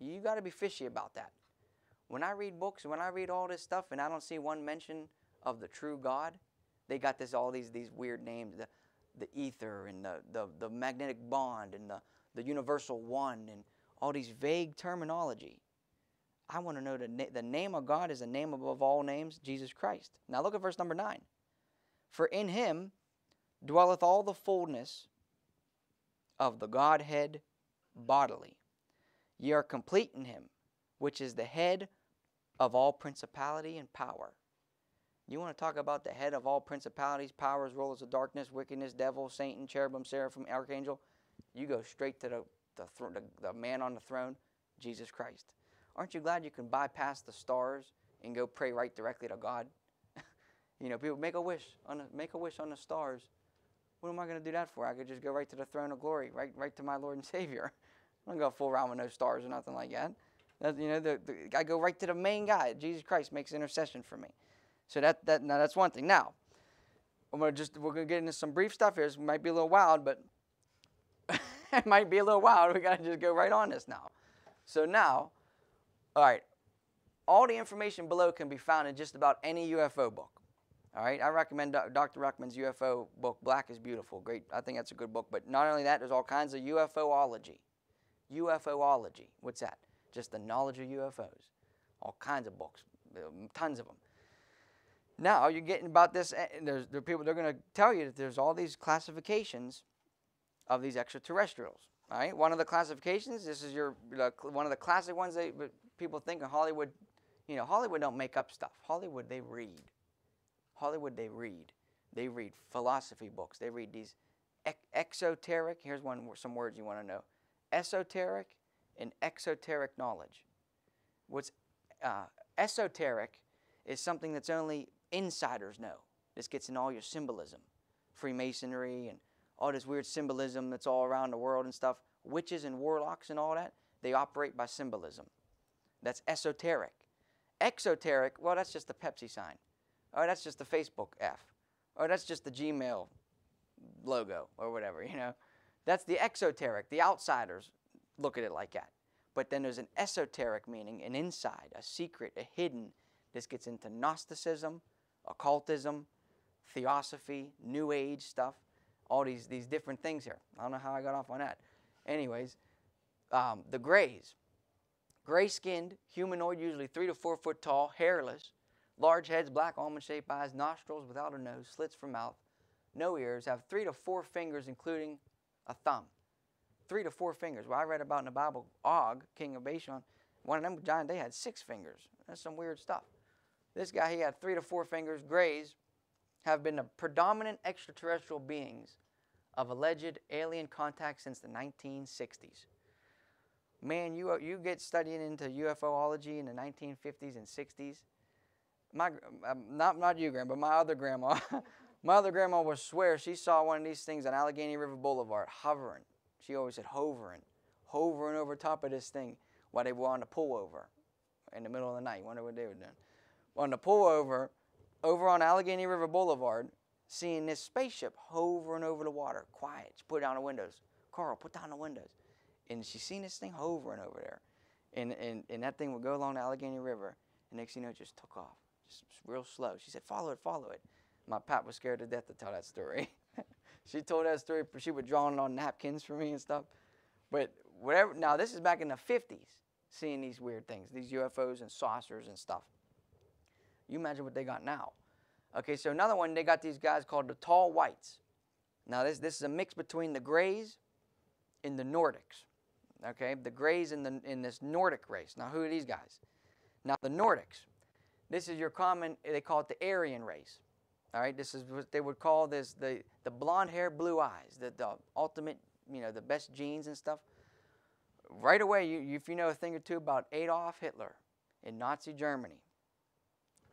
you got to be fishy about that. When I read books, when I read all this stuff, and I don't see one mention of the true God, they got this all these these weird names, the the ether and the the, the magnetic bond and the the universal one and all these vague terminology. I want to know the, na- the name of God is the name above all names, Jesus Christ. Now look at verse number 9. For in him dwelleth all the fullness of the Godhead bodily. Ye are complete in him, which is the head of all principality and power. You want to talk about the head of all principalities, powers, rulers of darkness, wickedness, devil, Satan, cherubim, seraphim, archangel? You go straight to the, the, the, the man on the throne, Jesus Christ. Aren't you glad you can bypass the stars and go pray right directly to God? you know, people make a wish on a, make a wish on the stars. What am I going to do that for? I could just go right to the throne of glory, right, right to my Lord and Savior. I don't go full round with no stars or nothing like that. that you know, the, the, I go right to the main guy. Jesus Christ makes intercession for me. So that that now that's one thing. Now, I'm gonna just we're gonna get into some brief stuff here. It might be a little wild, but it might be a little wild. We gotta just go right on this now. So now, all right, all the information below can be found in just about any UFO book. All right, I recommend Dr. Ruckman's UFO book, Black is Beautiful. Great, I think that's a good book. But not only that, there's all kinds of UFOology. UFOology, what's that? Just the knowledge of UFOs. All kinds of books, um, tons of them. Now you're getting about this. Eh, there's there people they're going to tell you that there's all these classifications of these extraterrestrials. All right, one of the classifications. This is your one of the classic ones that people think of Hollywood. You know, Hollywood don't make up stuff. Hollywood they read. Hollywood they read. They read philosophy books. They read these exoteric. Here's one some words you want to know: esoteric and exoteric knowledge. What's uh, esoteric is something that's only insiders know. This gets in all your symbolism, Freemasonry and all this weird symbolism that's all around the world and stuff. Witches and warlocks and all that, they operate by symbolism. That's esoteric. Exoteric, well, that's just the Pepsi sign. Or that's just the Facebook F. Or that's just the Gmail logo or whatever, you know. That's the exoteric. The outsiders look at it like that. But then there's an esoteric meaning, an inside, a secret, a hidden. This gets into Gnosticism, occultism, theosophy, New Age stuff, all these, these different things here. I don't know how I got off on that. Anyways, um, the grays. Gray skinned, humanoid, usually three to four foot tall, hairless, large heads, black almond shaped eyes, nostrils without a nose, slits for mouth, no ears, have three to four fingers, including a thumb. Three to four fingers. Well, I read about in the Bible, Og, king of Bashan, one of them giant, they had six fingers. That's some weird stuff. This guy, he had three to four fingers. Grays have been the predominant extraterrestrial beings of alleged alien contact since the 1960s. Man, you, you get studying into UFOlogy in the 1950s and 60s. My, um, not, not you, Grandma, but my other grandma. my other grandma would swear she saw one of these things on Allegheny River Boulevard hovering. She always said hovering, hovering over top of this thing while they were on the pullover in the middle of the night. Wonder what they were doing on the pullover over on Allegheny River Boulevard, seeing this spaceship hovering over the water. Quiet. She put down the windows. Carl, put down the windows. And she seen this thing hovering over there. And, and, and that thing would go along the Allegheny River. And next thing you know, it just took off. Just real slow. She said, follow it, follow it. My pap was scared to death to tell that story. she told that story, she would draw it on napkins for me and stuff. But whatever, now this is back in the 50s, seeing these weird things, these UFOs and saucers and stuff. You imagine what they got now. Okay, so another one, they got these guys called the Tall Whites. Now, this, this is a mix between the Greys and the Nordics. Okay, the Greys in, the, in this Nordic race. Now, who are these guys? Now, the Nordics, this is your common, they call it the Aryan race. All right, this is what they would call this the, the blonde hair, blue eyes, the, the ultimate, you know, the best genes and stuff. Right away, you, if you know a thing or two about Adolf Hitler in Nazi Germany,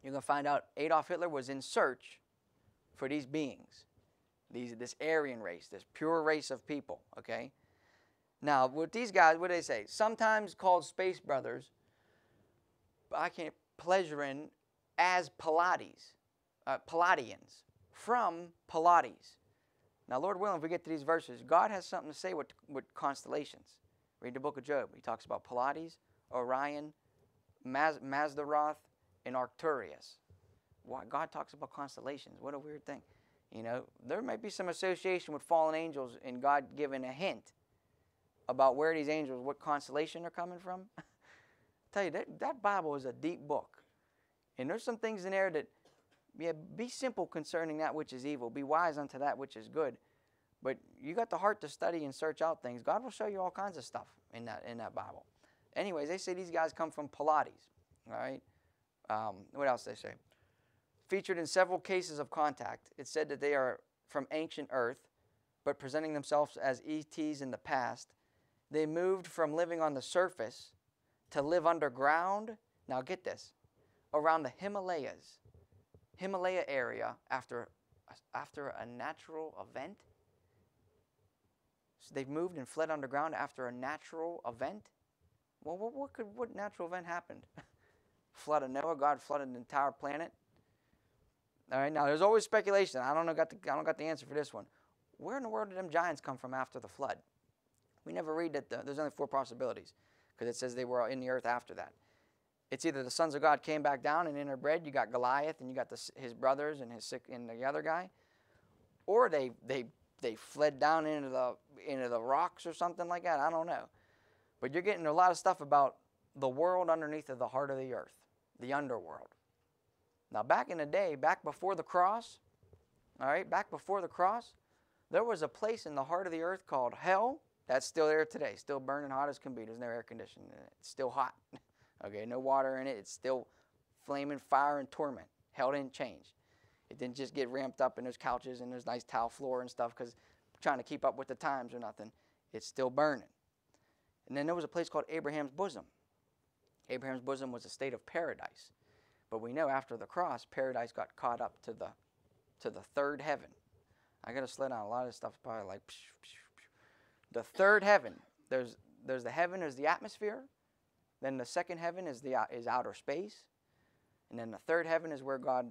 you're going to find out Adolf Hitler was in search for these beings, these, this Aryan race, this pure race of people, okay? Now, with these guys, what do they say? Sometimes called space brothers, I can't, pleasuring as Pleiades, uh, Pleiadians, from Pleiades. Now, Lord willing, if we get to these verses, God has something to say with, with constellations. Read the book of Job. He talks about Pleiades, Orion, Maz- Mazzaroth, and Arcturus. Why God talks about constellations. What a weird thing. You know, there might be some association with fallen angels and God giving a hint about where these angels, what constellation they're coming from. tell you, that, that Bible is a deep book. And there's some things in there that, yeah, be simple concerning that which is evil. Be wise unto that which is good. But you got the heart to study and search out things. God will show you all kinds of stuff in that in that Bible. Anyways, they say these guys come from Pleiades. All right. Um, what else they say? Featured in several cases of contact, it's said that they are from ancient Earth, but presenting themselves as ETs in the past. They moved from living on the surface to live underground. Now get this, around the Himalayas, Himalaya area after after a natural event. So they've moved and fled underground after a natural event. Well, what, what could what natural event happened? Flood of Noah. God flooded the entire planet. All right. Now there's always speculation. I don't know. Got the, I don't got the answer for this one. Where in the world did them giants come from after the flood? We never read that. The, there's only four possibilities because it says they were in the earth after that. It's either the sons of God came back down and interbred. You got Goliath and you got the, his brothers and his and the other guy, or they they they fled down into the into the rocks or something like that. I don't know, but you're getting a lot of stuff about the world underneath of the heart of the earth, the underworld. Now, back in the day, back before the cross, all right, back before the cross, there was a place in the heart of the earth called hell. That's still there today, still burning hot as can be. There's no air conditioning in it. It's still hot. okay, no water in it. It's still flaming fire and torment. Hell didn't change. It didn't just get ramped up in those couches and those nice tile floor and stuff because trying to keep up with the times or nothing. It's still burning. And then there was a place called Abraham's bosom. Abraham's bosom was a state of paradise. But we know after the cross, paradise got caught up to the to the third heaven. I got to slow down. A lot of stuff probably like psh, psh, psh. the third heaven. There's there's the heaven there's the atmosphere. Then the second heaven is the is outer space, and then the third heaven is where God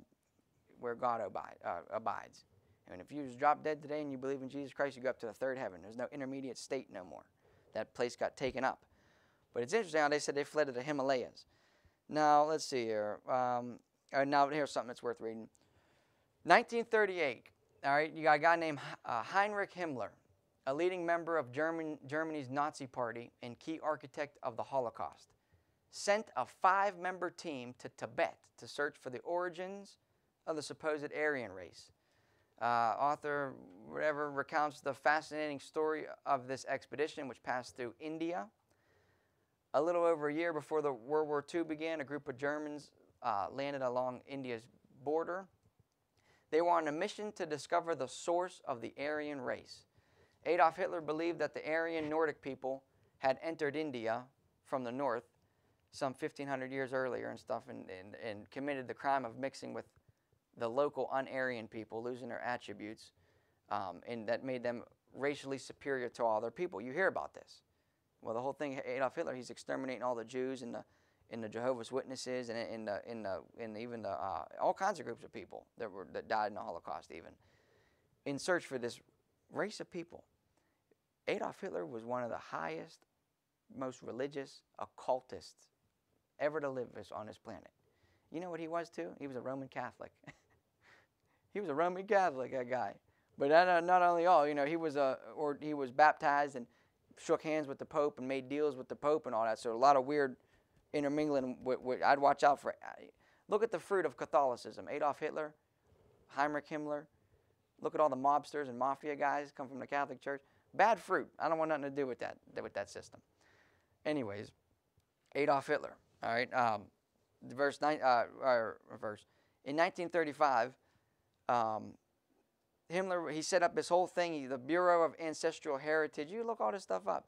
where God abide, uh, abides. And if you was drop dead today and you believe in Jesus Christ, you go up to the third heaven. There's no intermediate state no more. That place got taken up. But it's interesting how they said they fled to the Himalayas. Now, let's see here. Um, uh, now, here's something that's worth reading. 1938, all right, you got a guy named uh, Heinrich Himmler, a leading member of German, Germany's Nazi Party and key architect of the Holocaust, sent a five member team to Tibet to search for the origins of the supposed Aryan race. Uh, author, whatever, recounts the fascinating story of this expedition, which passed through India. A little over a year before the World War II began, a group of Germans uh, landed along India's border. They were on a mission to discover the source of the Aryan race. Adolf Hitler believed that the Aryan Nordic people had entered India from the north some 1500 years earlier and stuff and, and, and committed the crime of mixing with the local un-Aryan people, losing their attributes, um, and that made them racially superior to all other people. You hear about this. Well, the whole thing, Adolf Hitler, he's exterminating all the Jews and the in the Jehovah's Witnesses and in the in the in even the uh, all kinds of groups of people that were that died in the Holocaust, even in search for this race of people. Adolf Hitler was one of the highest, most religious occultists ever to live on this planet. You know what he was too? He was a Roman Catholic. he was a Roman Catholic, that guy. But not, only all, you know, he was a or he was baptized and shook hands with the Pope and made deals with the Pope and all that. So a lot of weird intermingling. With, with, I'd watch out for. Look at the fruit of Catholicism. Adolf Hitler, Heinrich Himmler. Look at all the mobsters and mafia guys come from the Catholic Church. Bad fruit. I don't want nothing to do with that with that system. Anyways, Adolf Hitler. All right. Um, verse nine. Uh, or verse in 1935. Um, Himmler, he set up this whole thing, the Bureau of Ancestral Heritage. You look all this stuff up.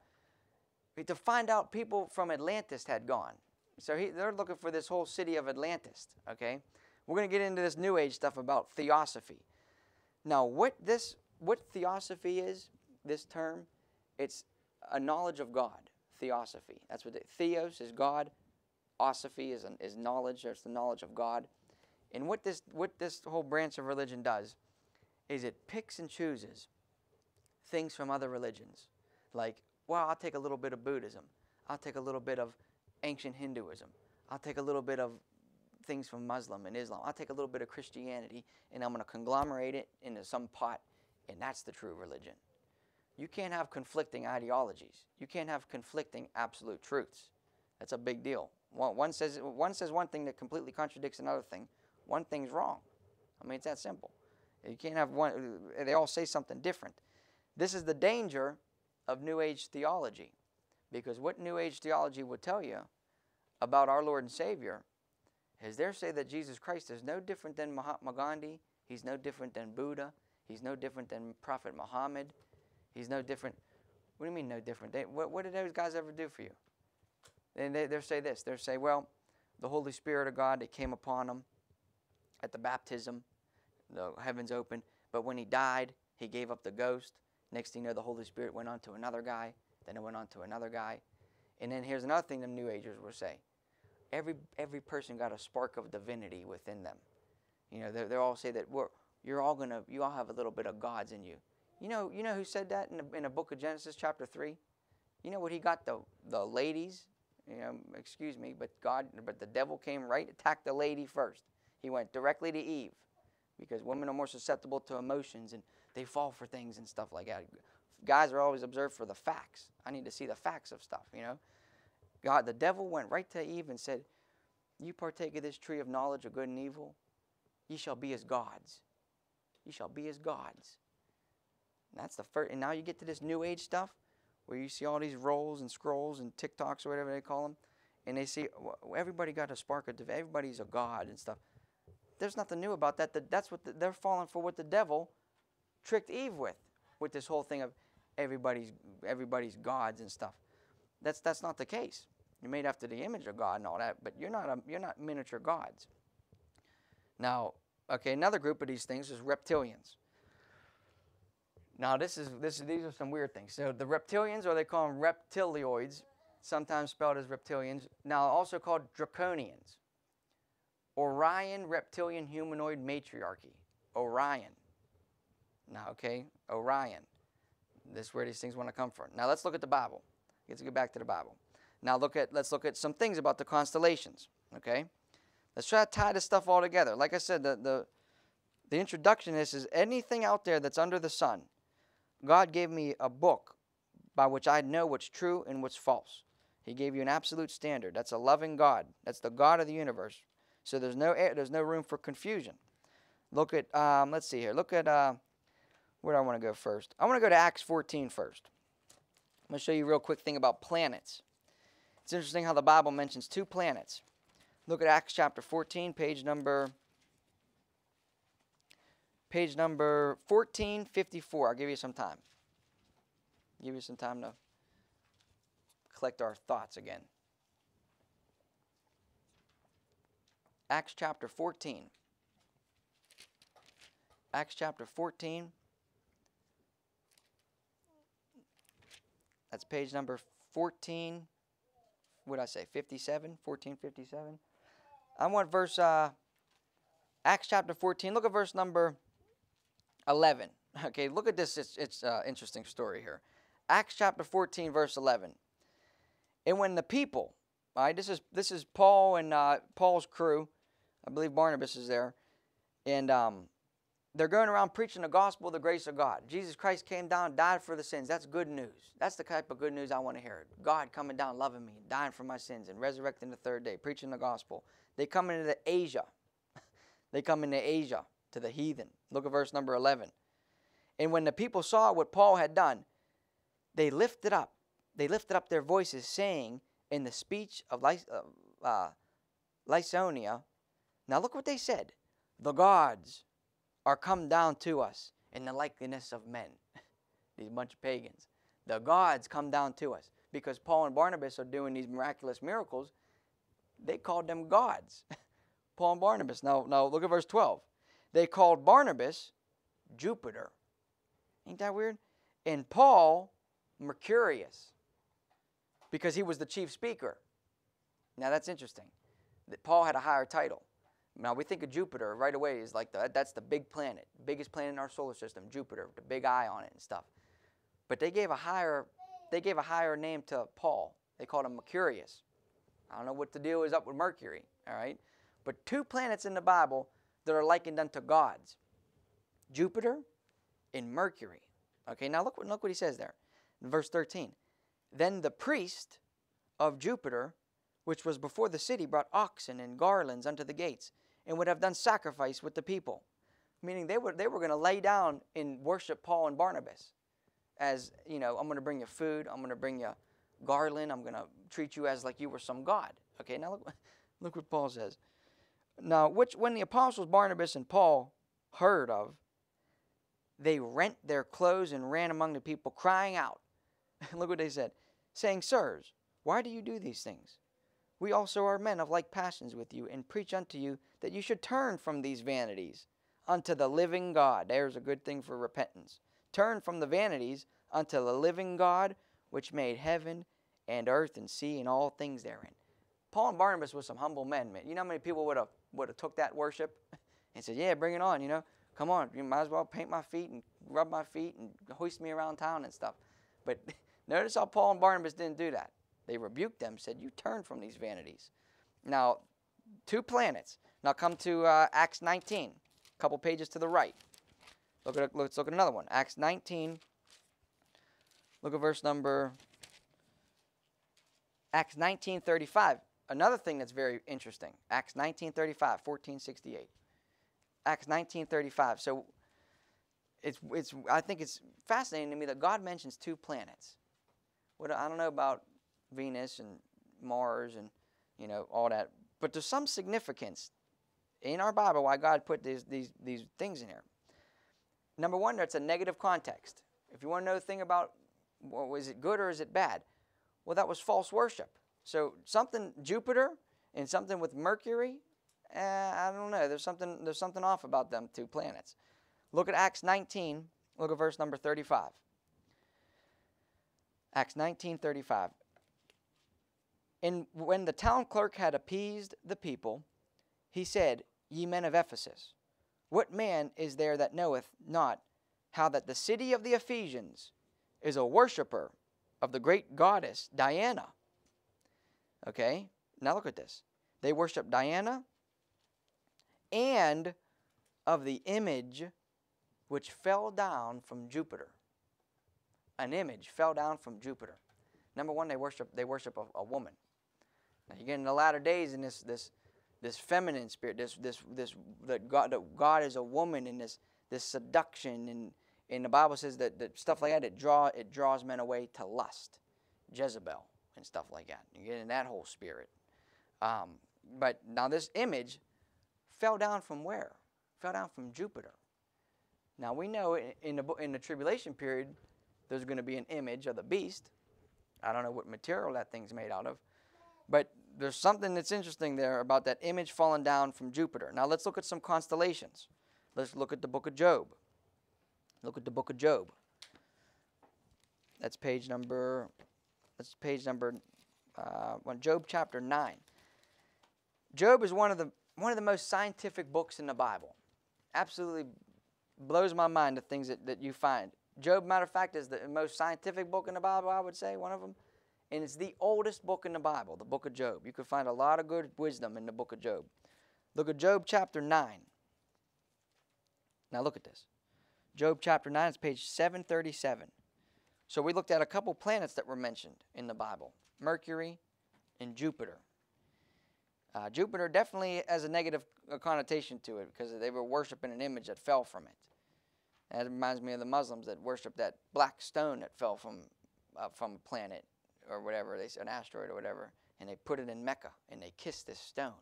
To find out people from Atlantis had gone. So he, they're looking for this whole city of Atlantis, okay? We're going to get into this New Age stuff about theosophy. Now, what this, what theosophy is, this term, it's a knowledge of God, theosophy. That's what the, theos is God, osophy is, an, is knowledge, it's the knowledge of God. And what this, what this whole branch of religion does is it picks and chooses things from other religions. Like, well, I'll take a little bit of Buddhism. I'll take a little bit of ancient Hinduism. I'll take a little bit of things from Muslim and Islam. I'll take a little bit of Christianity and I'm going to conglomerate it into some pot, and that's the true religion. You can't have conflicting ideologies. You can't have conflicting absolute truths. That's a big deal. One, says, one says one thing that completely contradicts another thing. One thing's wrong. I mean, it's that simple. You can't have one, they all say something different. This is the danger of New Age theology. Because what New Age theology would tell you about our Lord and Savior is they say that Jesus Christ is no different than Mahatma Gandhi, he's no different than Buddha, he's no different than Prophet Muhammad, he's no different. What do you mean no different? They, what, what did those guys ever do for you? And they, they'll say this. They'll say, well, the Holy Spirit of God, that came upon him at the baptism, the heavens opened. But when he died, he gave up the ghost. Next thing you know, the Holy Spirit went on to another guy. Then it went on to another guy. And then here's another thing the New Agers will say. Every, every person got a spark of divinity within them. You know, they they all say that we're, you're all gonna, you all have a little bit of God's in you. You know, you know who said that in the, in book of Genesis, chapter three. You know what he got the the ladies. Know, excuse me, but God, but the devil came right, attacked the lady first. He went directly to Eve, because women are more susceptible to emotions and they fall for things and stuff like that. Guys are always observed for the facts. I need to see the facts of stuff, you know. God, the devil went right to Eve and said, You partake of this tree of knowledge of good and evil, ye shall be as gods. Ye shall be as gods. And that's the first. And now you get to this new age stuff where you see all these rolls and scrolls and TikToks or whatever they call them, and they see everybody got a spark of everybody's a god and stuff. There's nothing new about that. That's what the, they're falling for. What the devil tricked Eve with, with this whole thing of everybody's everybody's gods and stuff. That's that's not the case. You're made after the image of God and all that, but you're not a, you're not miniature gods. Now, okay, another group of these things is reptilians. Now, this is this these are some weird things. So the reptilians, or they call them reptilioids, sometimes spelled as reptilians. Now, also called draconians. Orion Reptilian Humanoid Matriarchy. Orion. Now, okay, Orion. This is where these things want to come from. Now let's look at the Bible. Let's get back to the Bible. Now look at let's look at some things about the constellations. Okay, let's try to tie this stuff all together. Like I said, the the the introduction is is anything out there that's under the sun. God gave me a book by which I know what's true and what's false. He gave you an absolute standard. That's a loving God. That's the God of the universe. So there's no there's no room for confusion. Look at um, let's see here. Look at uh, where do I want to go first? I want to go to Acts 14 first. I'm going to show you a real quick thing about planets. It's interesting how the Bible mentions two planets. Look at Acts chapter 14, page number page number 1454. I'll give you some time. Give you some time to collect our thoughts again. Acts chapter 14. Acts chapter 14, That's page number 14. What did I say? 57? 1457. I want verse, uh, Acts chapter 14. Look at verse number 11. Okay, look at this. It's, it's uh, interesting story here. Acts chapter 14, verse 11. And when the people, all right, this is this is Paul and uh, Paul's crew. I believe Barnabas is there, and um, they're going around preaching the gospel of the grace of God. Jesus Christ came down, died for the sins. That's good news. That's the type of good news I want to hear. God coming down, loving me, dying for my sins, and resurrecting the third day, preaching the gospel. They come into Asia. they come into Asia to the heathen. Look at verse number 11. And when the people saw what Paul had done, they lifted up. They lifted up their voices, saying in the speech of uh, uh, Lycaonia, now look what they said. The gods are come down to us in the likeness of men. these bunch of pagans. The gods come down to us. Because Paul and Barnabas are doing these miraculous miracles, they called them gods. Paul and Barnabas. Now, now look at verse 12. They called Barnabas Jupiter. Ain't that weird? And Paul Mercurius. Because he was the chief speaker. Now that's interesting. That Paul had a higher title. Now we think of Jupiter right away is like the, that's the big planet, biggest planet in our solar system, Jupiter, the big eye on it and stuff. But they gave a higher they gave a higher name to Paul. They called him Mercurius. I don't know what the deal is up with Mercury, all right? But two planets in the Bible that are likened unto gods. Jupiter and Mercury. Okay, now look, look what he says there in verse 13. Then the priest of Jupiter, which was before the city, brought oxen and garlands unto the gates, and would have done sacrifice with the people. Meaning they were, they were going to lay down and worship Paul and Barnabas as, you know, I'm going to bring you food, I'm going to bring you garland, I'm going to treat you as like you were some god. Okay, now look, look what Paul says. Now, which when the apostles Barnabas and Paul heard of, they rent their clothes and ran among the people, crying out. look what they said, saying, Sirs, why do you do these things? We also are men of like passions with you, and preach unto you that you should turn from these vanities unto the living God. There's a good thing for repentance. Turn from the vanities unto the living God, which made heaven and earth and sea and all things therein. Paul and Barnabas were some humble men, man. You know how many people would have would have took that worship and said, "Yeah, bring it on." You know, come on, you might as well paint my feet and rub my feet and hoist me around town and stuff. But notice how Paul and Barnabas didn't do that. They rebuked them, said, "You turn from these vanities." Now, two planets. Now come to uh, Acts 19, a couple pages to the right. Look at let's look at another one. Acts 19. Look at verse number Acts 19:35. Another thing that's very interesting. Acts 19:35, 1468. Acts 19:35. So it's it's I think it's fascinating to me that God mentions two planets. What I don't know about Venus and Mars and you know all that, but there's some significance in our Bible why God put these these these things in here. Number one, that's a negative context. If you want to know the thing about well, was it good or is it bad? Well, that was false worship. So something Jupiter and something with Mercury, eh, I don't know. There's something there's something off about them two planets. Look at Acts 19. Look at verse number 35. Acts 19:35. And when the town clerk had appeased the people, he said, Ye men of Ephesus, what man is there that knoweth not how that the city of the Ephesians is a worshiper of the great goddess Diana? Okay, now look at this. They worship Diana and of the image which fell down from Jupiter. An image fell down from Jupiter. Number one, they worship they worship a, a woman. Now you get in the latter days in this this this feminine spirit, this this this that God that God is a woman in this this seduction and and the Bible says that, that stuff like that it draw it draws men away to lust, Jezebel and stuff like that. You get in that whole spirit. Um, but now this image fell down from where? Fell down from Jupiter. Now we know in, in the in the tribulation period, there's going to be an image of the beast. I don't know what material that thing's made out of, but there's something that's interesting there about that image falling down from Jupiter. Now let's look at some constellations. Let's look at the book of Job. Look at the book of Job. That's page number. That's page number. Uh, one, Job chapter nine. Job is one of the one of the most scientific books in the Bible. Absolutely blows my mind the things that, that you find. Job, matter of fact, is the most scientific book in the Bible. I would say one of them and it's the oldest book in the Bible, the book of Job. You can find a lot of good wisdom in the book of Job. Look at Job chapter 9. Now look at this. Job chapter 9 is page 737. So we looked at a couple planets that were mentioned in the Bible Mercury and Jupiter. Uh, Jupiter definitely has a negative connotation to it because they were worshiping an image that fell from it. That reminds me of the Muslims that worship that black stone that fell from, uh, from a planet or whatever, they an asteroid or whatever, and they put it in Mecca and they kiss this stone.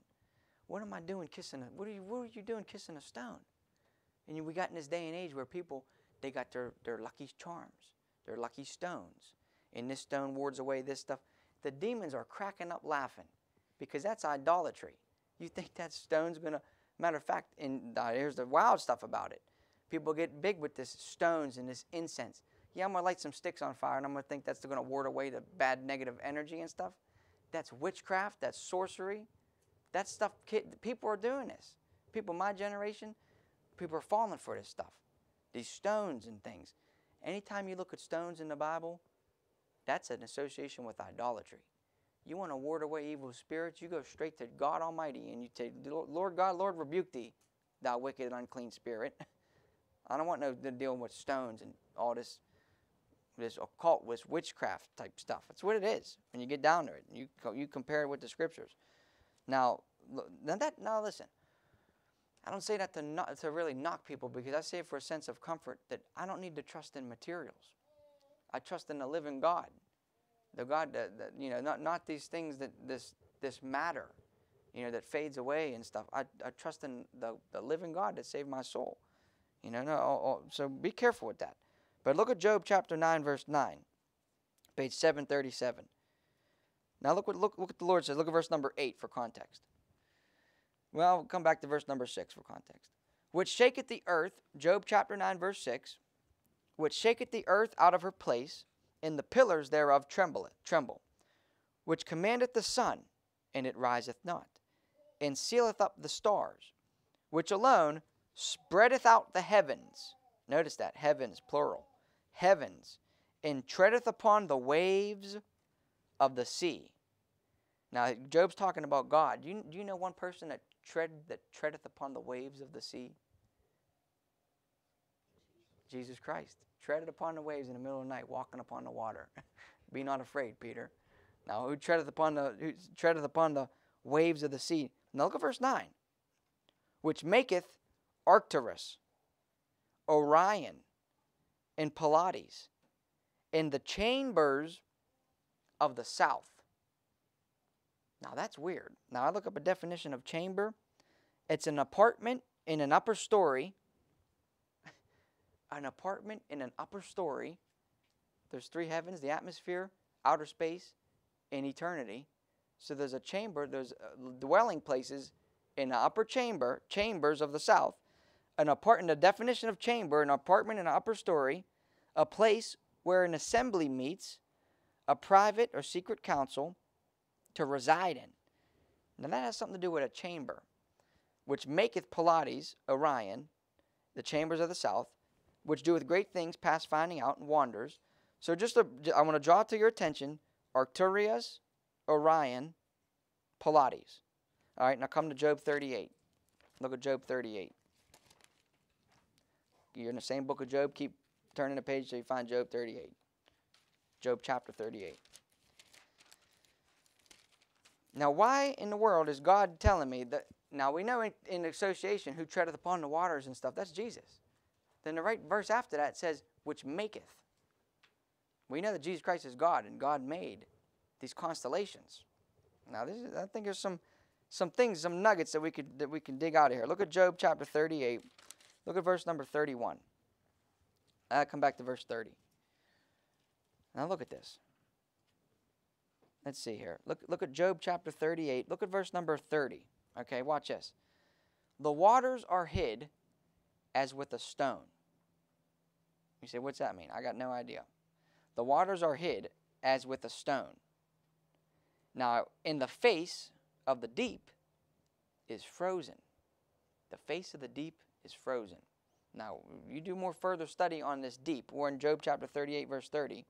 What am I doing kissing a, what are you, what are you doing kissing a stone? And we got in this day and age where people, they got their, their lucky charms, their lucky stones. And this stone wards away this stuff. The demons are cracking up laughing because that's idolatry. You think that stone's to, matter of fact, and uh, here's the wild stuff about it. People get big with this stones and this incense yeah, I'm to light some sticks on fire and I'm to think that's going to ward away the bad negative energy and stuff. That's witchcraft, that's sorcery. That stuff, people are doing this. People my generation, people are falling for this stuff. These stones and things. Anytime you look at stones in the Bible, that's an association with idolatry. You want to ward away evil spirits, you go straight to God Almighty and you say, Lord God, Lord, rebuke thee, thou wicked and unclean spirit. I don't want no dealing with stones and all this this occult, this witchcraft type stuff. That's what it is when you get down to it. You you compare it with the scriptures. Now, now that now listen. I don't say that to to really knock people because I say it for a sense of comfort that I don't need to trust in materials. I trust in the living God, the God that, that you know, not not these things that this this matter, you know, that fades away and stuff. I, I trust in the, the living God that saved my soul. You know, no, oh, oh, so be careful with that. But look at Job chapter 9, verse 9, page 737. Now look what look, look what the Lord says. Look at verse number 8 for context. Well, come back to verse number 6 for context. Which shaketh the earth, Job chapter 9, verse 6, which shaketh the earth out of her place, and the pillars thereof tremble, tremble, which commandeth the sun, and it riseth not, and sealeth up the stars, which alone spreadeth out the heavens. Notice that, heavens, plural. Heavens, and treadeth upon the waves of the sea. Now, Job's talking about God. Do you, do you know one person that tread that treadeth upon the waves of the sea? Jesus Christ. Treaded upon the waves in the middle of the night, walking upon the water. Be not afraid, Peter. Now, who treadeth upon the who treadeth upon the waves of the sea? Now look at verse 9. Which maketh Arcturus, Orion, and Pleiades in the chambers of the south. Now that's weird. Now I look up a definition of chamber. It's an apartment in an upper story. an apartment in an upper story. There's three heavens the atmosphere, outer space, and eternity. So there's a chamber, there's uh, dwelling places in the upper chamber, chambers of the south, an apartment, the definition of chamber, an apartment in an upper story, a place where an assembly meets, a private or secret council to reside in. Now that has something to do with a chamber, which maketh Pleiades, Orion, the chambers of the south, which doeth great things past finding out and wonders. So just a, I want to draw to your attention Arcturus, Orion, Pleiades. All right, now come to Job 38. Look at Job 38. You're in the same book of Job. Keep turning the page so you find Job 38. Job chapter 38. Now, why in the world is God telling me that? Now, we know in, in association who treadeth upon the waters and stuff, that's Jesus. Then the right verse after that says, which maketh. We know that Jesus Christ is God and God made these constellations. Now, this is, I think there's some, some things, some nuggets that we could that we can dig out of here. Look at Job chapter 38. Look at verse number 31. I come back to verse 30. Now look at this. Let's see here. Look, look at Job chapter 38. Look at verse number 30. Okay, watch this. The waters are hid as with a stone. You say, what's that mean? I got no idea. The waters are hid as with a stone. Now, in the face of the deep is frozen. The face of the deep is frozen. Now, you do more further study on this deep. We're in Job chapter 38, verse 30.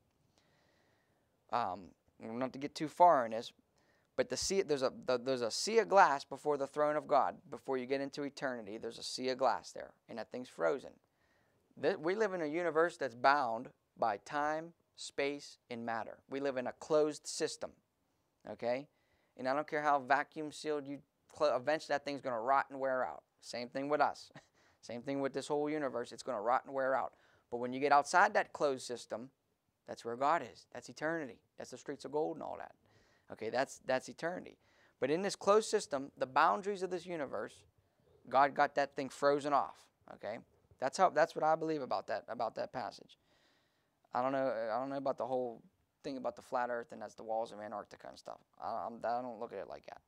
Um, not to get too far in this, but the sea, there's a the, there's a sea of glass before the throne of God. Before you get into eternity, there's a sea of glass there, and that thing's frozen. This, we live in a universe that's bound by time, space, and matter. We live in a closed system, okay? And I don't care how vacuum sealed you, eventually that thing's going to rot and wear out. Same thing with us. Same thing with this whole universe. It's going to rot and wear out. But when you get outside that closed system, that's where God is. That's eternity. That's the streets of gold and all that. Okay, that's that's eternity. But in this closed system, the boundaries of this universe, God got that thing frozen off. Okay, that's how that's what I believe about that about that passage. I don't know. I don't know about the whole thing about the flat Earth and that's the walls of Antarctica and stuff. I, I'm, I don't look at it like that.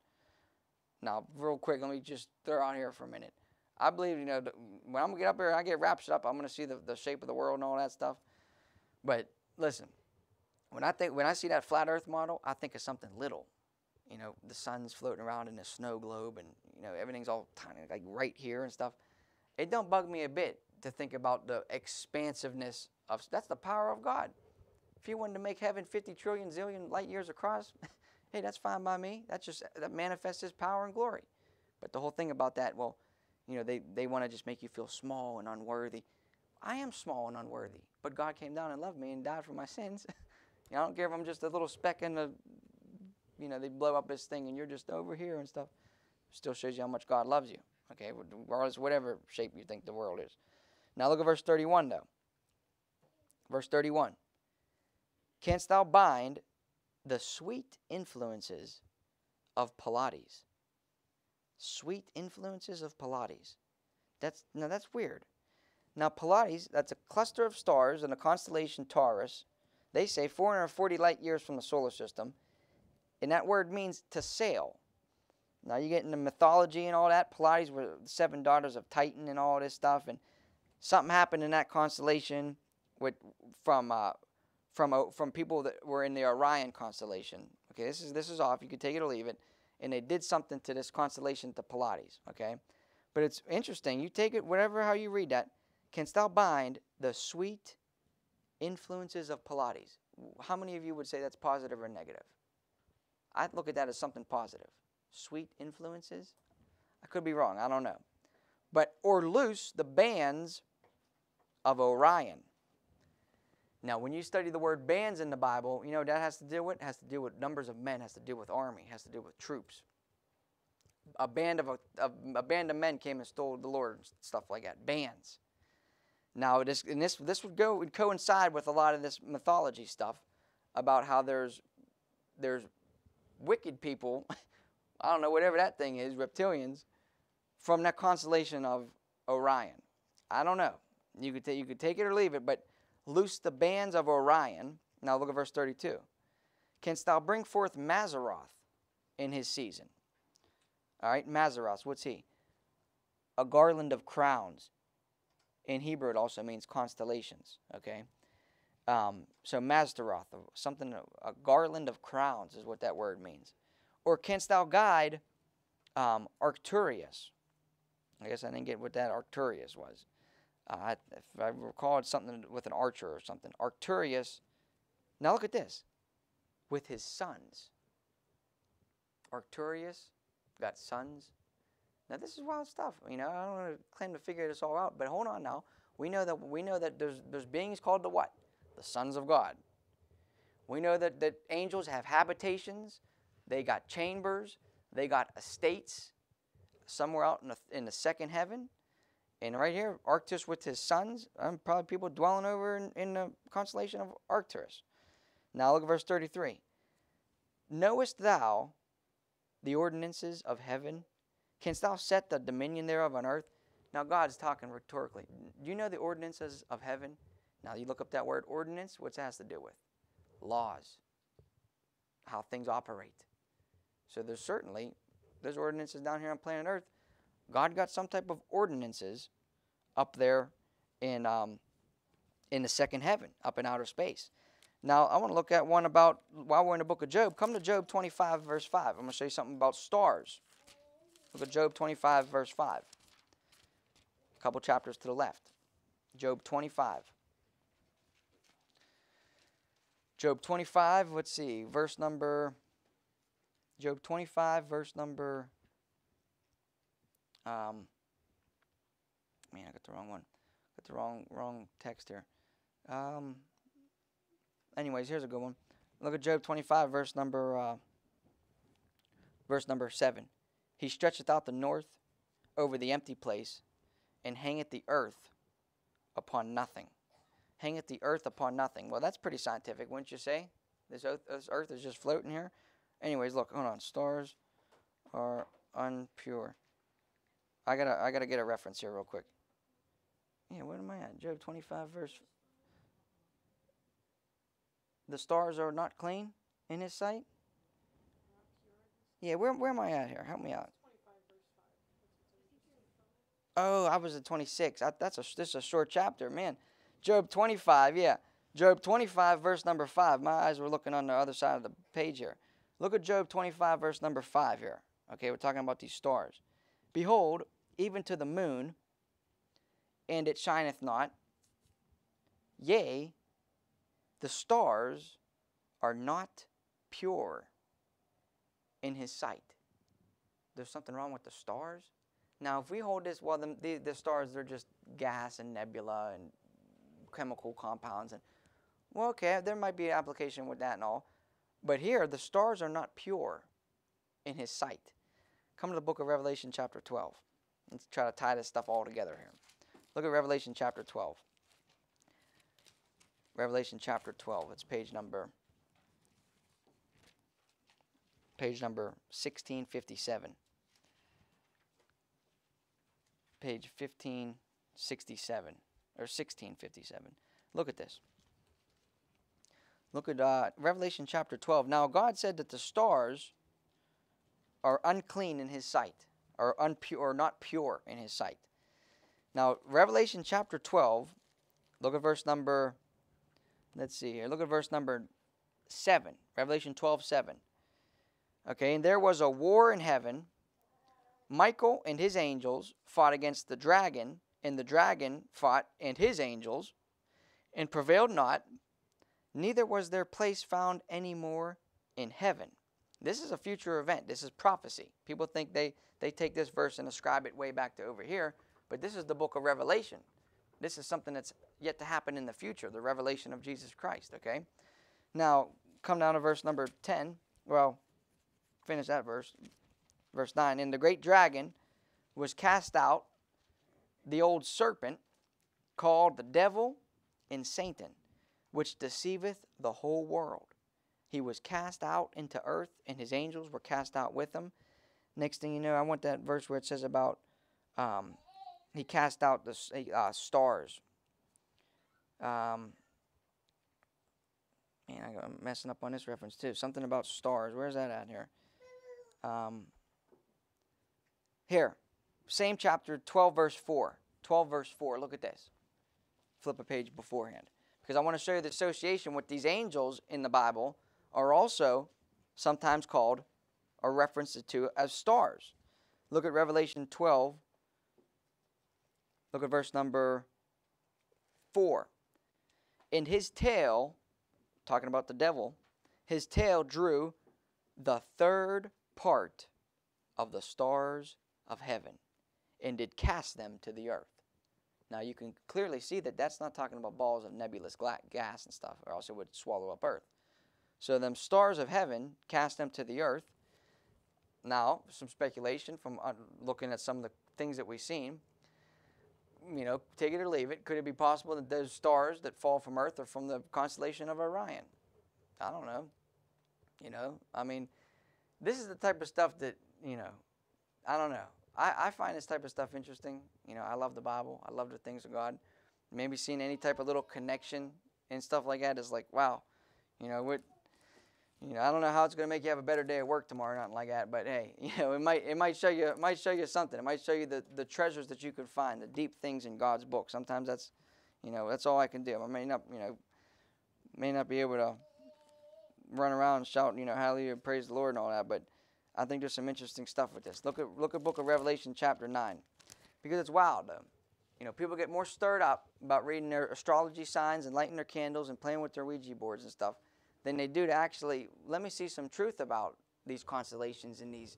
Now, real quick, let me just throw out here for a minute. I believe, you know, when I'm gonna get up here, I get raptured up. I'm gonna see the, the shape of the world and all that stuff. But listen, when I think when I see that flat Earth model, I think of something little. You know, the sun's floating around in a snow globe, and you know everything's all tiny, like right here and stuff. It don't bug me a bit to think about the expansiveness of that's the power of God. If He wanted to make heaven 50 trillion zillion light years across, hey, that's fine by me. That's just that manifests His power and glory. But the whole thing about that, well, you know, they, they want to just make you feel small and unworthy. I am small and unworthy, but God came down and loved me and died for my sins. you know, I don't care if I'm just a little speck in the, you know, they blow up this thing and you're just over here and stuff. Still shows you how much God loves you. Okay, regardless whatever shape you think the world is. Now look at verse 31 though. Verse 31. Canst thou bind the sweet influences of Pleiades? Sweet influences of Pleiades. That's now that's weird. Now Pleiades, that's a cluster of stars in the constellation Taurus. They say 440 light years from the solar system. And that word means to sail. Now you get into mythology and all that. Pleiades were the seven daughters of Titan and all this stuff. And something happened in that constellation with from uh, from uh, from people that were in the Orion constellation. Okay, this is this is off. You can take it or leave it. And they did something to this constellation to Pleiades. Okay, but it's interesting. You take it whatever how you read that. Canst thou bind the sweet influences of Pleiades? How many of you would say that's positive or negative? I'd look at that as something positive. Sweet influences? I could be wrong. I don't know. But or loose the bands of Orion. Now, when you study the word bands in the Bible, you know that has to do with It has to do with numbers of men, has to do with army, has to do with troops. A band of a, a, a band of men came and stole the Lord and stuff like that. Bands. Now, this and this this would go would coincide with a lot of this mythology stuff about how there's there's wicked people, I don't know whatever that thing is, reptilians, from that constellation of Orion. I don't know. You could, you could take it or leave it, but loose the bands of Orion. Now look at verse 32. Canst thou bring forth Mazzaroth in his season? All right, Mazzaroth, what's he? A garland of crowns. In Hebrew, it also means constellations, okay? Um, so Mazzaroth, something, a garland of crowns is what that word means. Or canst thou guide um, Arcturus? I guess I didn't get what that Arcturus was. Uh, if I recall, it's something with an archer or something. Arcturus. Now look at this. With his sons. Arcturus got sons. Now this is wild stuff. You know, I don't want to claim to figure this all out, but hold on now. We know that we know that there's there's beings called the what? The sons of God. We know that, that angels have habitations. They got chambers. They got estates somewhere out in the, in the second heaven. And right here, Arcturus with his sons, um, probably people dwelling over in, in the constellation of Arcturus. Now look at verse 33. Knowest thou the ordinances of heaven? Canst thou set the dominion thereof on earth? Now God's talking rhetorically. Do you know the ordinances of heaven? Now you look up that word ordinance, what's that has to do with? Laws. How things operate. So there's certainly, there's ordinances down here on planet Earth God got some type of ordinances up there in um, in the second heaven, up in outer space. Now, I want to look at one about, while we're in the book of Job, come to Job 25, verse 5. I'm going to show you something about stars. Look at Job 25, verse 5. A couple chapters to the left. Job 25. Job 25, let's see, verse number, Job 25, verse number um, man, I got the wrong one. Got the wrong wrong text here. Um, anyways, here's a good one. Look at Job 25, verse number uh, verse number seven. He stretcheth out the north over the empty place, and hangeth the earth upon nothing. Hangeth the earth upon nothing. Well, that's pretty scientific, wouldn't you say? This earth, this earth is just floating here. Anyways, look, hold on. Stars are unpure. I gotta I gotta get a reference here real quick. Yeah, where am I at? Job 25 verse. The stars are not clean in His sight. Yeah, where where am I at here? Help me out. Oh, I was at 26. I, that's a this is a short chapter, man. Job 25, yeah. Job 25, verse number 5. My eyes were looking on the other side of the page here. Look at Job 25, verse number 5 here. Okay, we're talking about these stars. Behold, even to the moon, and it shineth not, Yea, the stars are not pure in his sight. There's something wrong with the stars? Now, if we hold this, well, the, the, the stars, they're just gas and nebula and chemical compounds. And, well, okay, there might be an application with that and all. But here, the stars are not pure in his sight. Come to the book of Revelation, chapter 12. Let's try to tie this stuff all together here. Look at Revelation, chapter 12. Revelation, chapter 12. It's page number page number 1657. Page 1567 or 1657. Look at this. Look at uh, Revelation chapter 12. Now God said that the stars are unclean in his sight, or unpure, or not pure in his sight. Now, Revelation chapter 12, look at verse number, let's see here, look at verse number 7. Revelation 12, 7. Okay, and there was a war in heaven. Michael and his angels fought against the dragon, and the dragon fought and his angels, and prevailed not, neither was their place found any more in heaven. This is a future event. This is prophecy. People think they, they take this verse and ascribe it way back to over here, but this is the book of Revelation. This is something that's yet to happen in the future, the revelation of Jesus Christ, okay? Now, come down to verse number 10. Well, finish that verse. Verse 9. And the great dragon was cast out, the old serpent, called the devil and Satan, which deceiveth the whole world. He was cast out into earth, and his angels were cast out with him. Next thing you know, I want that verse where it says about um, he cast out the uh, stars. Um, man, I'm messing up on this reference too. Something about stars. Where's that at here? Um, here, same chapter, 12 verse 4. 12 verse 4. Look at this. Flip a page beforehand. Because I want to show you the association with these angels in the Bible are also sometimes called or referenced to as stars. Look at Revelation 12. Look at verse number 4. In his tail, talking about the devil, his tail drew the third part of the stars of heaven and did cast them to the earth. Now you can clearly see that that's not talking about balls of nebulous gas and stuff, or else it would swallow up earth. So them stars of heaven cast them to the earth. Now, some speculation from uh, looking at some of the things that we've seen. You know, take it or leave it. Could it be possible that those stars that fall from Earth are from the constellation of Orion? I don't know. You know, I mean, this is the type of stuff that, you know, I don't know. I, I find this type of stuff interesting. You know, I love the Bible. I love the things of God. Maybe seeing any type of little connection and stuff like that is like, wow, you know, what, you know, I don't know how it's going to make you have a better day at work tomorrow, or nothing like that. But hey, you know, it might it might show you it might show you something. It might show you the, the treasures that you could find, the deep things in God's book. Sometimes that's, you know, that's all I can do. I may not, you know, may not be able to run around and shout, you know, hallelujah, praise the Lord and all that. But I think there's some interesting stuff with this. Look at look at Book of Revelation chapter nine, because it's wild. Though. You know, people get more stirred up about reading their astrology signs and lighting their candles and playing with their Ouija boards and stuff than they do to actually let me see some truth about these constellations and these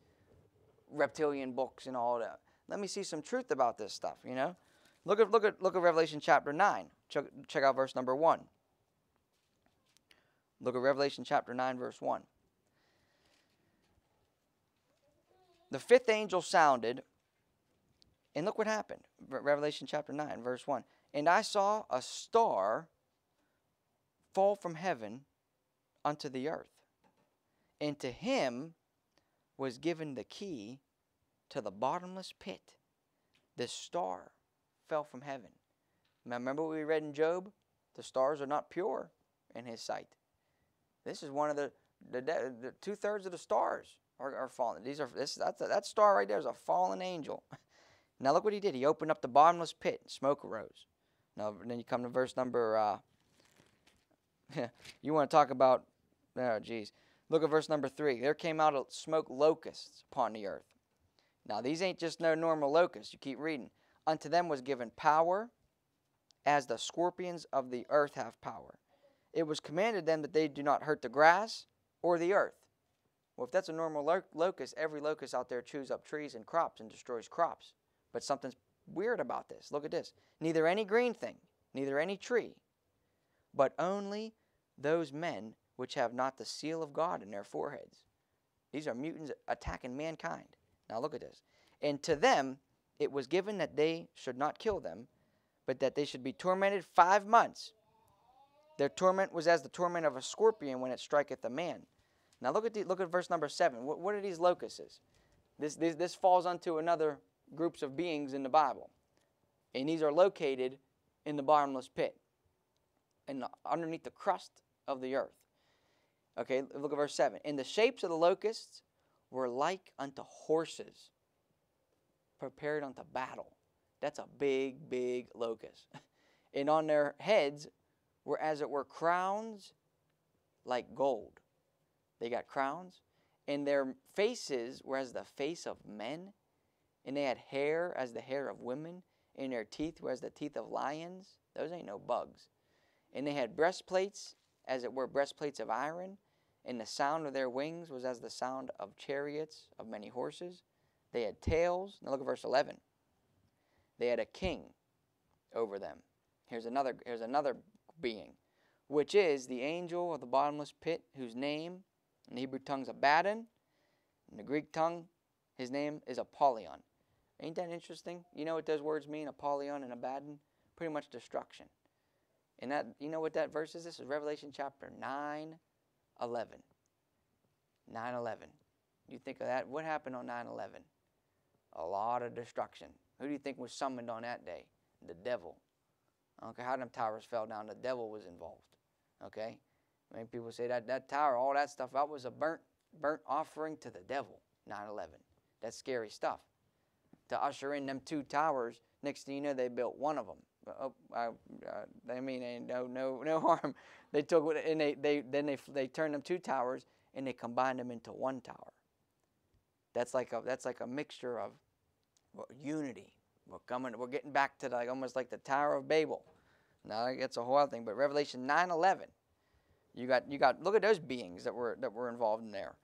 reptilian books and all that. Let me see some truth about this stuff. You know, look at look at look at Revelation chapter nine. Check, check out verse number one. Look at Revelation chapter 9, verse 1. The fifth angel sounded, and look what happened. Revelation chapter 9, verse 1. And I saw a star fall from heaven unto the earth. And to him was given the key to the bottomless pit. This star fell from heaven. Now, remember what we read in Job? The stars are not pure in his sight. This is one of the, the, the two thirds of the stars are, are fallen. These are this that's a, that star right there is a fallen angel. now look what he did. He opened up the bottomless pit. And smoke arose. Now then you come to verse number. Uh, you want to talk about? Oh geez. Look at verse number three. There came out smoke locusts upon the earth. Now these ain't just no normal locusts. You keep reading. Unto them was given power as the scorpions of the earth have power. It was commanded them that they do not hurt the grass or the earth. Well, if that's a normal lo- locust, every locust out there chews up trees and crops and destroys crops. But something's weird about this. Look at this. Neither any green thing, neither any tree, but only those men which have not the seal of God in their foreheads. These are mutants attacking mankind. Now look at this. And to them it was given that they should not kill them, but that they should be tormented five months. Their torment was as the torment of a scorpion when it striketh a man. Now look at the, look at verse number seven. What, what are these locusts? This, this this falls onto another groups of beings in the Bible, and these are located in the bottomless pit, and underneath the crust of the earth. Okay, look at verse 7. And the shapes of the locusts were like unto horses prepared unto battle. That's a big, big locust. and on their heads were as it were crowns like gold. They got crowns. And their faces were as the face of men. And they had hair as the hair of women. And their teeth were as the teeth of lions. Those ain't no bugs. And they had breastplates as it were breastplates of iron, and the sound of their wings was as the sound of chariots of many horses. They had tails. Now look at verse 11. They had a king over them. Here's another, here's another being, which is the angel of the bottomless pit, whose name in the Hebrew tongue is Abaddon. In the Greek tongue, his name is Apollyon. Ain't that interesting? You know what those words mean, Apollyon and Abaddon? Pretty much destruction. And that you know what that verse is? This is Revelation chapter 9, 11. 9 11. You think of that? What happened on 9 11? A lot of destruction. Who do you think was summoned on that day? The devil. Okay, how them towers fell down, the devil was involved. Okay? Many people say that that tower, all that stuff, that was a burnt burnt offering to the devil. 9/11. That's scary stuff. To usher in them two towers, next thing you know, they built one of them oh, I, uh, I mean, no, no, no harm. They took and they, they then they they turned them two towers and they combined them into one tower. That's like a that's like a mixture of unity. We're coming. We're getting back to like almost like the Tower of Babel. Now that's a whole other thing. But Revelation 9:11, you got you got look at those beings that were that were involved in there.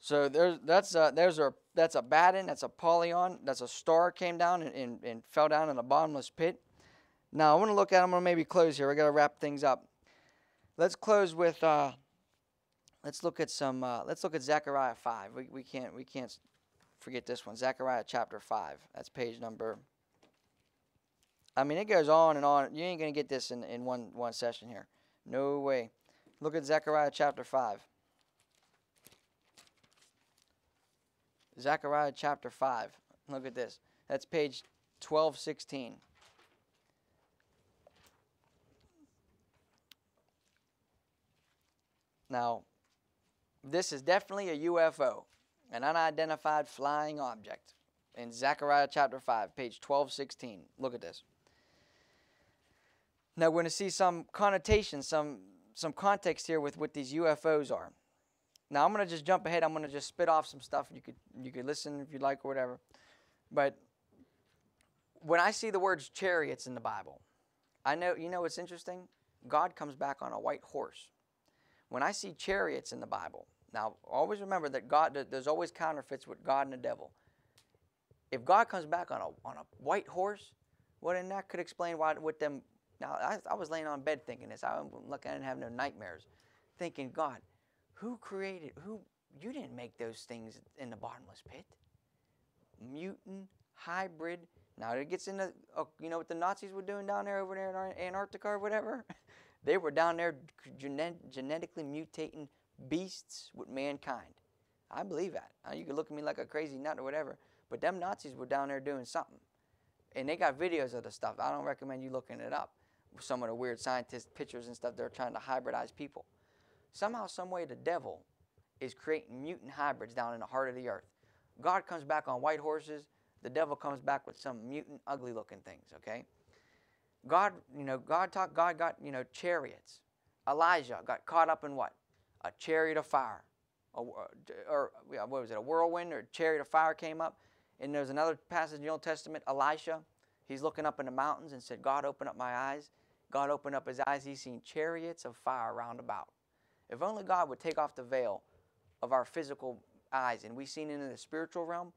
So there's that's a, there's a that's a Abaddon, that's Apollyon, that's a star came down and, and, and fell down in a bottomless pit. Now I want to look at. I'm to maybe close here. We got to wrap things up. Let's close with. Uh, let's look at some. Uh, let's look at Zechariah five. We, we can't we can't forget this one. Zechariah chapter five. That's page number. I mean, it goes on and on. You ain't going to get this in, in one one session here. No way. Look at Zechariah chapter five. Zechariah chapter 5. Look at this. That's page 1216. Now, this is definitely a UFO, an unidentified flying object. In Zechariah chapter 5, page 1216. Look at this. Now, we're going to see some connotation, some, some context here with what these UFOs are. Now I'm going to just jump ahead. I'm going to just spit off some stuff. You could you could listen if you like or whatever. But when I see the words chariots in the Bible, I know you know what's interesting. God comes back on a white horse. When I see chariots in the Bible, now always remember that God there's always counterfeits with God and the devil. If God comes back on a on a white horse, well then that could explain why with them. Now I, I was laying on bed thinking this. I am looking, didn't have no nightmares, thinking God who created, who, you didn't make those things in the bottomless pit. Mutant, hybrid. Now it gets into, uh, you know what the Nazis were doing down there over there in Antarctica or whatever? they were down there genet- genetically mutating beasts with mankind. I believe that. You can look at me like a crazy nut or whatever, but them Nazis were down there doing something. And they got videos of the stuff. I don't recommend you looking it up. Some of the weird scientist pictures and stuff, they're trying to hybridize people. Somehow, someway, the devil is creating mutant hybrids down in the heart of the earth. God comes back on white horses. The devil comes back with some mutant, ugly-looking things. Okay. God, you know, God talked. God got you know chariots. Elijah got caught up in what? A chariot of fire, a, uh, or what was it? A whirlwind or a chariot of fire came up. And there's another passage in the Old Testament. Elisha, He's looking up in the mountains and said, God, open up my eyes. God opened up his eyes. He's seen chariots of fire round about. If only God would take off the veil of our physical eyes and we seen into the spiritual realm,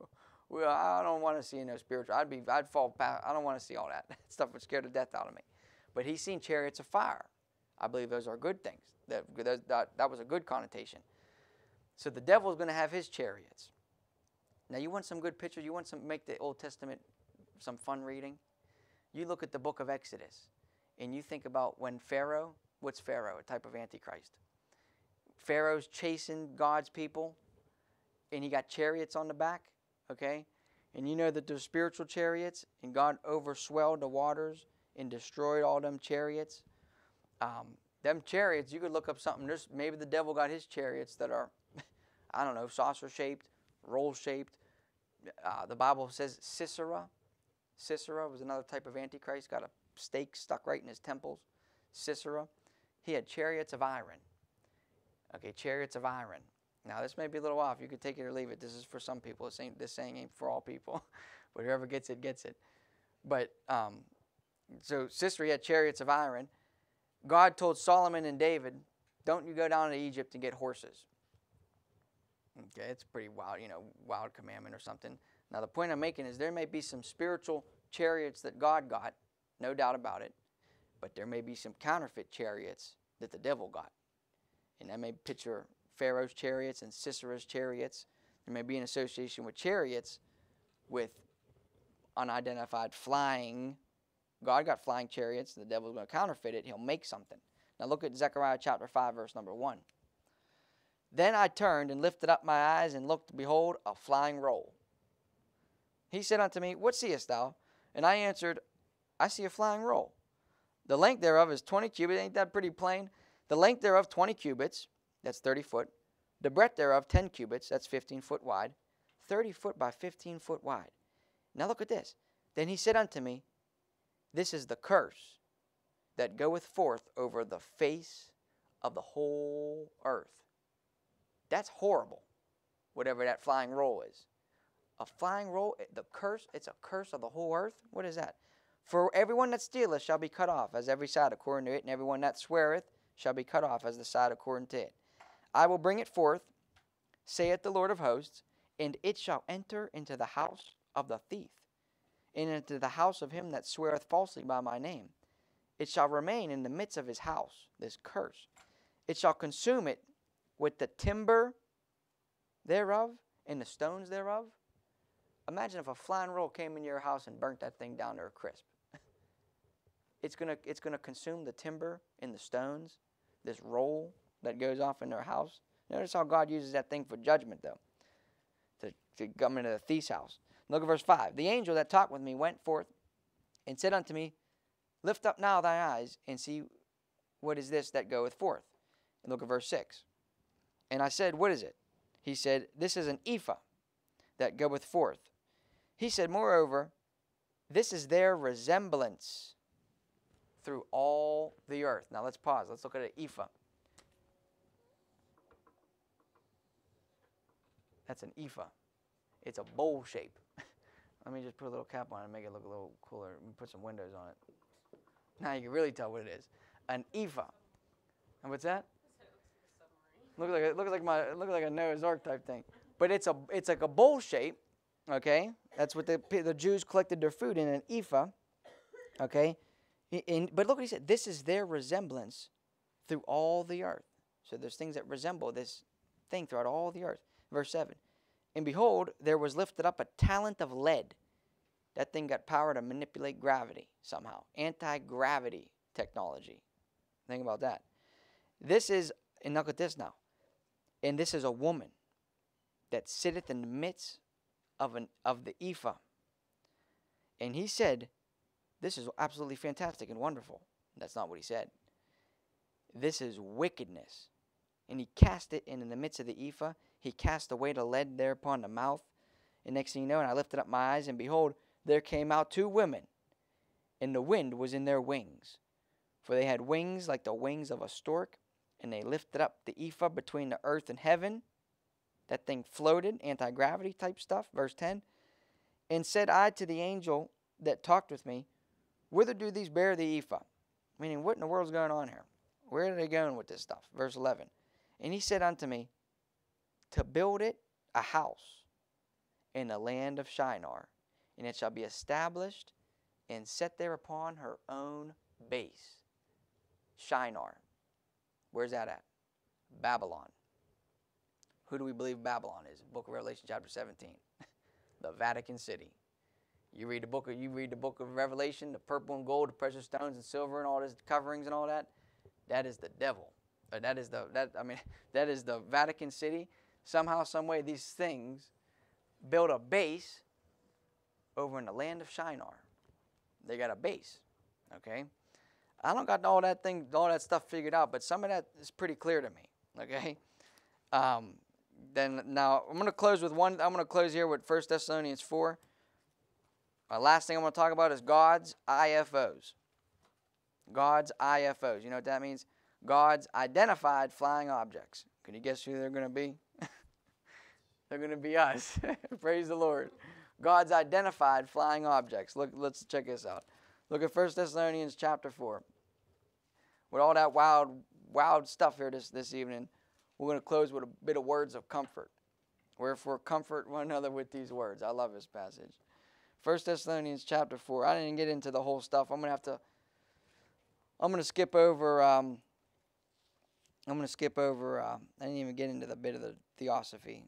well, I don't want to see no spiritual. I'd be, I'd fall back. I don't want to see all that. that stuff would scare the death out of me. But he's seen chariots of fire. I believe those are good things. That, that, that was a good connotation. So the devil is going to have his chariots. Now you want some good pictures? You want some make the Old Testament some fun reading? You look at the book of Exodus and you think about when Pharaoh, what's Pharaoh? A type of antichrist. Pharaoh's chasing God's people and he got chariots on the back, okay? And you know that there's spiritual chariots and God overswelled the waters and destroyed all them chariots. Um, them chariots, you could look up something. There's maybe the devil got his chariots that are, I don't know, saucer shaped, roll shaped. Uh, the Bible says Sisera. Sisera was another type of antichrist. Got a stake stuck right in his temples. Sisera. He had chariots of iron. Okay, chariots of iron. Now this may be a little off. You could take it or leave it. This is for some people. This, ain't, this saying ain't for all people. but whoever gets it gets it. But um, so Sisera had chariots of iron. God told Solomon and David, don't you go down to Egypt and get horses. Okay, it's pretty wild, you know, wild commandment or something. Now the point I'm making is there may be some spiritual chariots that God got, no doubt about it, but there may be some counterfeit chariots that the devil got. And that may picture Pharaoh's chariots and Sisera's chariots. There may be an association with chariots with unidentified flying God got flying chariots. And the devil's going to counterfeit it. He'll make something. Now look at Zechariah chapter 5, verse number 1. Then I turned and lifted up my eyes and looked, behold, a flying roll. He said unto me, What seest thou? And I answered, I see a flying roll. The length thereof is 20 cubits. Ain't that pretty plain? The length thereof 20 cubits. That's 30 foot. The breadth thereof 10 cubits. That's 15 foot wide. 30 foot by 15 foot wide. Now look at this. Then he said unto me, this is the curse that goeth forth over the face of the whole earth. That's horrible, whatever that flying roll is. A flying roll, the curse, it's a curse of the whole earth? What is that? For everyone that stealeth shall be cut off as every side according to it, and everyone that sweareth shall be cut off as the side according to it. I will bring it forth, saith the Lord of hosts, and it shall enter into the house of the thief and into the house of him that sweareth falsely by my name. It shall remain in the midst of his house, this curse. It shall consume it with the timber thereof and the stones thereof. Imagine if a flying roll came in your house and burnt that thing down to a crisp. it's going to it's gonna consume the timber and the stones, this roll that goes off in their house. Notice how God uses that thing for judgment, though, to, to come into the thief's house. Look at verse 5. The angel that talked with me went forth and said unto me, Lift up now thy eyes and see what is this that goeth forth. And look at verse 6. And I said, What is it? He said, This is an ephah that goeth forth. He said, Moreover, this is their resemblance through all the earth. Now let's pause. Let's look at an ephah. That's an ephah. It's a bowl shape. Let me just put a little cap on it and make it look a little cooler. Put some windows on it. Now you can really tell what it is. An ephah. And what's that? Looks like a, looks like my looks like a Noah's Ark type thing. But it's a it's like a bowl shape. Okay, that's what the the Jews collected their food in an ephah. Okay, in, but look what he said. This is their resemblance through all the earth. So there's things that resemble this thing throughout all the earth. Verse seven. And behold, there was lifted up a talent of lead. That thing got power to manipulate gravity somehow. Anti gravity technology. Think about that. This is, and look at this now. And this is a woman that sitteth in the midst of, an, of the ephah. And he said, This is absolutely fantastic and wonderful. That's not what he said. This is wickedness. And he cast it in, in the midst of the ephah, he cast away the lead there upon the mouth. And next thing you know, and I lifted up my eyes, and behold, there came out two women, and the wind was in their wings. For they had wings like the wings of a stork, and they lifted up the ephah between the earth and heaven. That thing floated, anti gravity type stuff. Verse 10. And said I to the angel that talked with me, Whither do these bear the ephah? Meaning, what in the world's going on here? Where are they going with this stuff? Verse 11. And he said unto me, To build it a house in the land of Shinar, and it shall be established and set there upon her own base. Shinar. Where's that at? Babylon. Who do we believe Babylon is? Book of Revelation, chapter 17. the Vatican City. You read the book of you read the book of Revelation, the purple and gold, the precious stones and silver and all this coverings and all that. That is the devil. That is the that I mean that is the Vatican City. Somehow, some way, these things build a base over in the land of Shinar. They got a base. Okay. I don't got all that thing, all that stuff figured out, but some of that is pretty clear to me. Okay. Um, then now I'm going to close with one. I'm going to close here with 1 Thessalonians 4. My last thing I'm going to talk about is God's IFOs. God's IFOs. You know what that means? God's identified flying objects. Can you guess who they're going to be? they're going to be us. Praise the Lord. God's identified flying objects. Look, let's check this out. Look at 1 Thessalonians chapter 4. With all that wild, wild stuff here this, this evening, we're going to close with a bit of words of comfort. Wherefore, comfort one another with these words. I love this passage. 1 Thessalonians chapter 4. I didn't get into the whole stuff. I'm going to have to, I'm going to skip over, um, I'm going to skip over, uh, I didn't even get into the bit of the theosophy.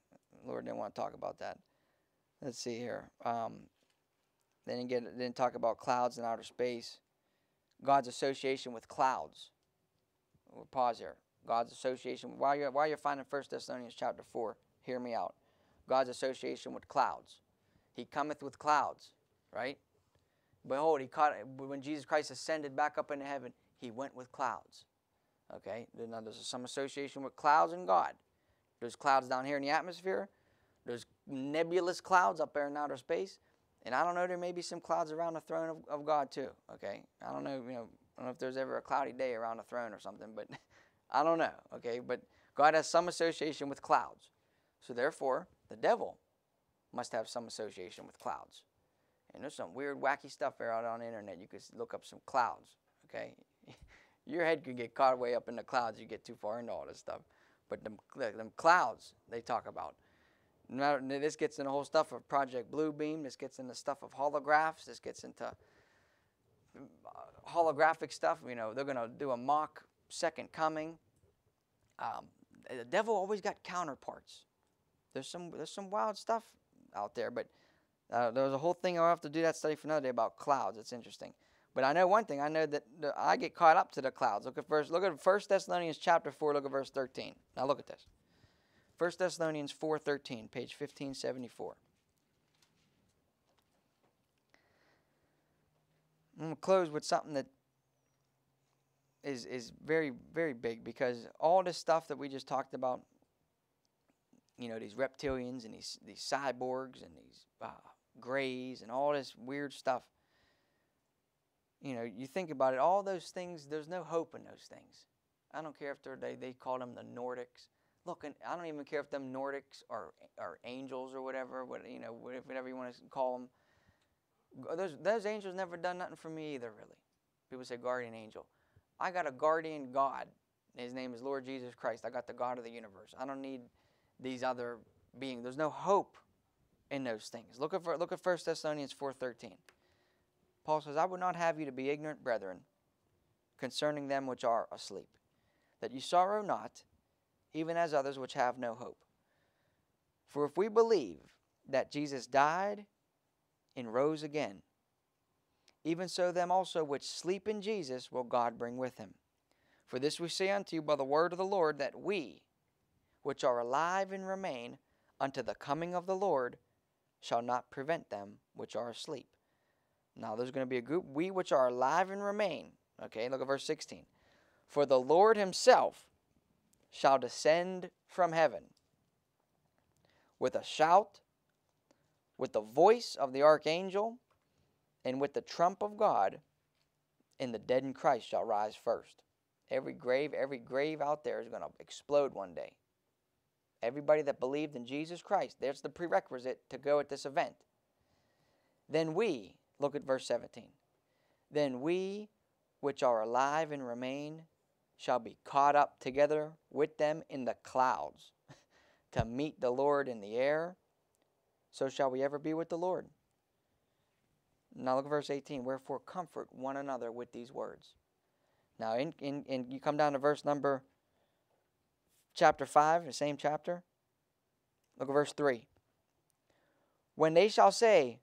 Lord didn't want to talk about that. Let's see here. Um, they didn't, get, didn't talk about clouds in outer space. God's association with clouds. We'll pause here. God's association. While you're, while you're finding 1 Thessalonians chapter 4, hear me out. God's association with clouds. He cometh with clouds, right? Behold, he caught when Jesus Christ ascended back up into heaven, he went with clouds. Okay? Now there's some association with clouds and God. There's clouds down here in the atmosphere. There's nebulous clouds up there in outer space. And I don't know, there may be some clouds around the throne of, of God too. Okay? I don't know, you know, I don't know if there's ever a cloudy day around the throne or something, but I don't know. Okay? But God has some association with clouds. So therefore, the devil must have some association with clouds. And there's some weird, wacky stuff out on the internet. You could look up some clouds. Okay? Your head could get caught way up in the clouds. You get too far into all this stuff. But them, them clouds they talk about this gets into the whole stuff of Project Bluebeam. This gets into stuff of holographs. This gets into uh, holographic stuff. You know, they're going to do a mock second coming. Um, the devil always got counterparts. There's some there's some wild stuff out there, but uh, there was a whole thing. I'll have to do that study for another day about clouds. It's interesting. But I know one thing. I know that I get caught up to the clouds. Look at first. Look at First Thessalonians chapter four. Look at verse thirteen. Now look at this. 1 Thessalonians 4.13, page 1574. I'm going to close with something that is, is very, very big because all this stuff that we just talked about, you know, these reptilians and these, these cyborgs and these uh, grays and all this weird stuff, you know, you think about it, all those things, there's no hope in those things. I don't care if they're they call them the Nordics look, I don't even care if them Nordics are, are angels or whatever, what, you know, whatever you want to call them. Those, those angels never done nothing for me either, really. People say guardian angel. I got a guardian God. His name is Lord Jesus Christ. I got the God of the universe. I don't need these other beings. There's no hope in those things. Look at look at 1 Thessalonians 4:13. Paul says, "I would not have you to be ignorant, brethren, concerning them which are asleep, that you sorrow not, even as others which have no hope. For if we believe that Jesus died and rose again, even so them also which sleep in Jesus will God bring with him. For this we say unto you by the word of the Lord, that we, which are alive and remain unto the coming of the Lord, shall not prevent them which are asleep. Now there's going to be a group, we which are alive and remain. Okay, look at verse 16. For the Lord himself shall descend from heaven with a shout, with the voice of the archangel, and with the trump of God, and the dead in Christ shall rise first. Every grave, every grave out there is going to explode one day. Everybody that believed in Jesus Christ, there's the prerequisite to go at this event. Then we Look at verse 17. Then we which are alive and remain shall be caught up together with them in the clouds to meet the Lord in the air. So shall we ever be with the Lord. Now look at verse 18. Wherefore comfort one another with these words. Now, in, in, in you come down to verse number chapter 5, the same chapter. Look at verse 3. When they shall say,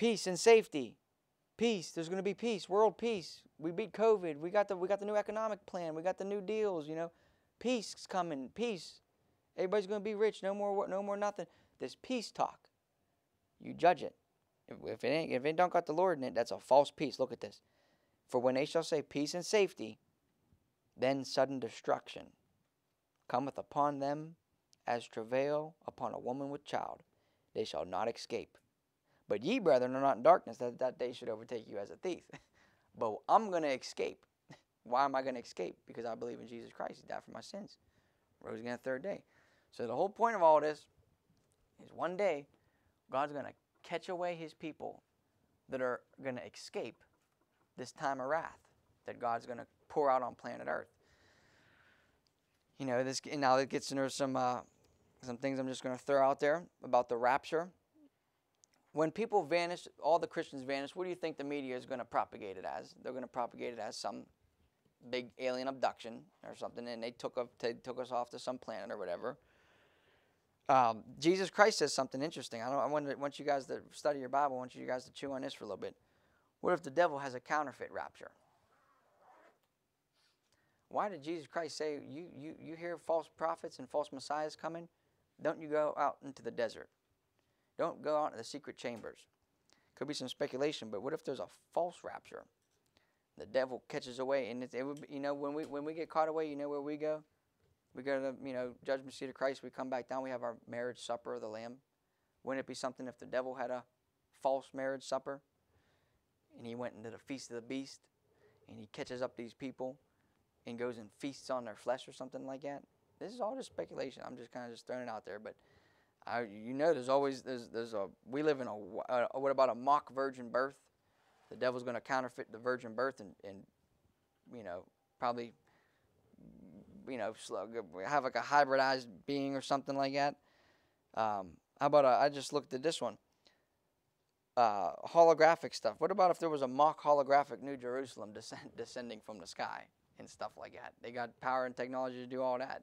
Peace and safety, peace, there's going to be peace, world peace. We beat COVID. We got the we got the new economic plan. We got the new deals, you know. Peace is coming, peace. Everybody's going to be rich. No more no more nothing. This peace talk. You judge it. If, if it ain't if it don't got the Lord in it, that's a false peace. Look at this. For when they shall say peace and safety, then sudden destruction cometh upon them as travail upon a woman with child. They shall not escape. But ye, brethren, are not in darkness, that that day should overtake you as a thief. but I'm going to escape. Why am I going to escape? Because I believe in Jesus Christ. He died for my sins. Rose again the third day. So the whole point of all this is one day God's going to catch away his people that are going to escape this time of wrath that God's going to pour out on planet Earth. You know, this now it gets into some uh, some things I'm just going to throw out there about the rapture. When people vanish, all the Christians vanish. What do you think the media is going to propagate it as? They're going to propagate it as some big alien abduction or something, and they took, they took us off to some planet or whatever. Um, Jesus Christ says something interesting. I, don't, I want, want you guys to study your Bible. I want you guys to chew on this for a little bit. What if the devil has a counterfeit rapture? Why did Jesus Christ say, you, you, you hear false prophets and false messiahs coming? Don't you go out into the desert. Don't go out to the secret chambers. Could be some speculation, but what if there's a false rapture? The devil catches away, and it, it would, you know, when we when we get caught away, you know where we go? We go to the, you know, judgment seat of Christ. We come back down. We have our marriage supper of the Lamb. Wouldn't it be something if the devil had a false marriage supper? and he went into the feast of the beast and he catches up these people and goes and feasts on their flesh or something like that. This is all just speculation. I'm just kind of just throwing it out there, but I, you know, there's always there's there's a we live in a, a what about a mock virgin birth? The devil's going to counterfeit the virgin birth and and you know probably you know have like a hybridized being or something like that. Um, how about a, I just looked at this one uh, holographic stuff. What about if there was a mock holographic New Jerusalem descend, descending from the sky and stuff like that? They got power and technology to do all that.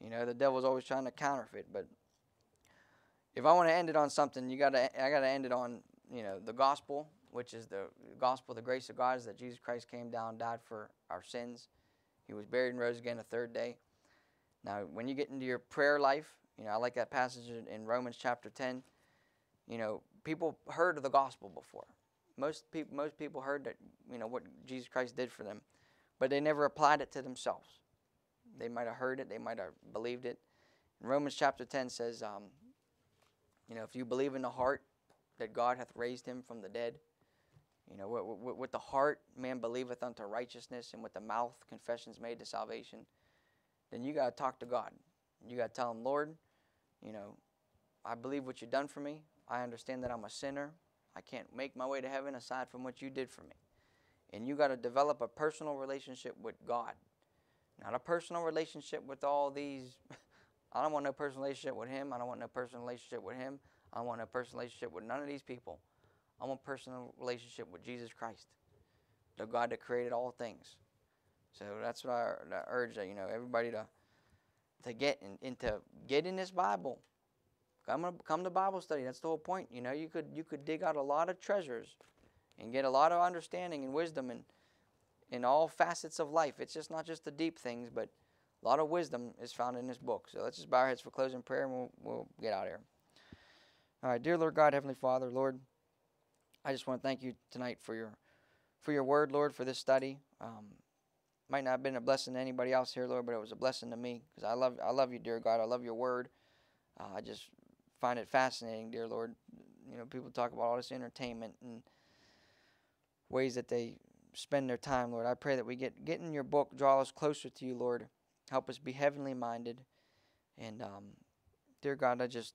You know, the devil's always trying to counterfeit. But if I want to end it on something, you gotta I gotta end it on you know the gospel, which is the gospel, of the grace of God is that Jesus Christ came down, died for our sins. He was buried and rose again the third day. Now, when you get into your prayer life, you know I like that passage in Romans chapter ten. You know, people heard of the gospel before. Most people, most people heard that you know what Jesus Christ did for them, but they never applied it to themselves. They might have heard it, they might have believed it. Romans chapter 10 says, um, you know, if you believe in the heart that God hath raised him from the dead, you know, with, with the heart man believeth unto righteousness, and with the mouth confessions made to salvation, then you got to talk to God. You got to tell him, Lord, you know, I believe what you've done for me. I understand that I'm a sinner. I can't make my way to heaven aside from what you did for me. And you got to develop a personal relationship with God, not a personal relationship with all these. I don't want no personal relationship with Him. I don't want no personal relationship with Him. I don't want no personal relationship with none of these people. I want a personal relationship with Jesus Christ, the God that created all things. So that's what I, I urge that you know everybody to to get in, into get in this Bible. Come, come to Bible study. That's the whole point. You know, you could you could dig out a lot of treasures and get a lot of understanding and wisdom and in all facets of life. It's just not just the deep things, but a lot of wisdom is found in this book. So let's just bow our heads for closing prayer and we'll, we'll get out of here. All right, dear Lord God, Heavenly Father, Lord, I just want to thank you tonight for your for your word, Lord, for this study. Um, might not have been a blessing to anybody else here, Lord, but it was a blessing to me because I love I love you, dear God. I love your word. Uh, I just find it fascinating, dear Lord. You know, people talk about all this entertainment and ways that they spend their time, Lord. I pray that we get get in your book, draw us closer to you, Lord. Help us be heavenly minded. And um, dear God, I just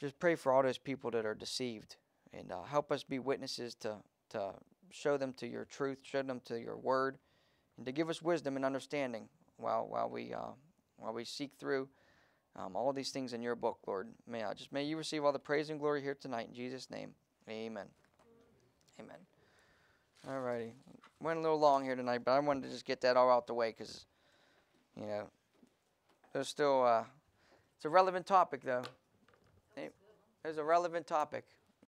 just pray for all those people that are deceived and uh, help us be witnesses to to show them to your truth, show them to your word, and to give us wisdom and understanding while while we uh, while we seek through um, all these things in your book, Lord. May I just may you receive all the praise and glory here tonight in Jesus' name. Amen. Amen. All righty. Went a little long here tonight, but I wanted to just get that all out the way because, you know, there's still uh, it's a relevant topic though. It's a relevant topic.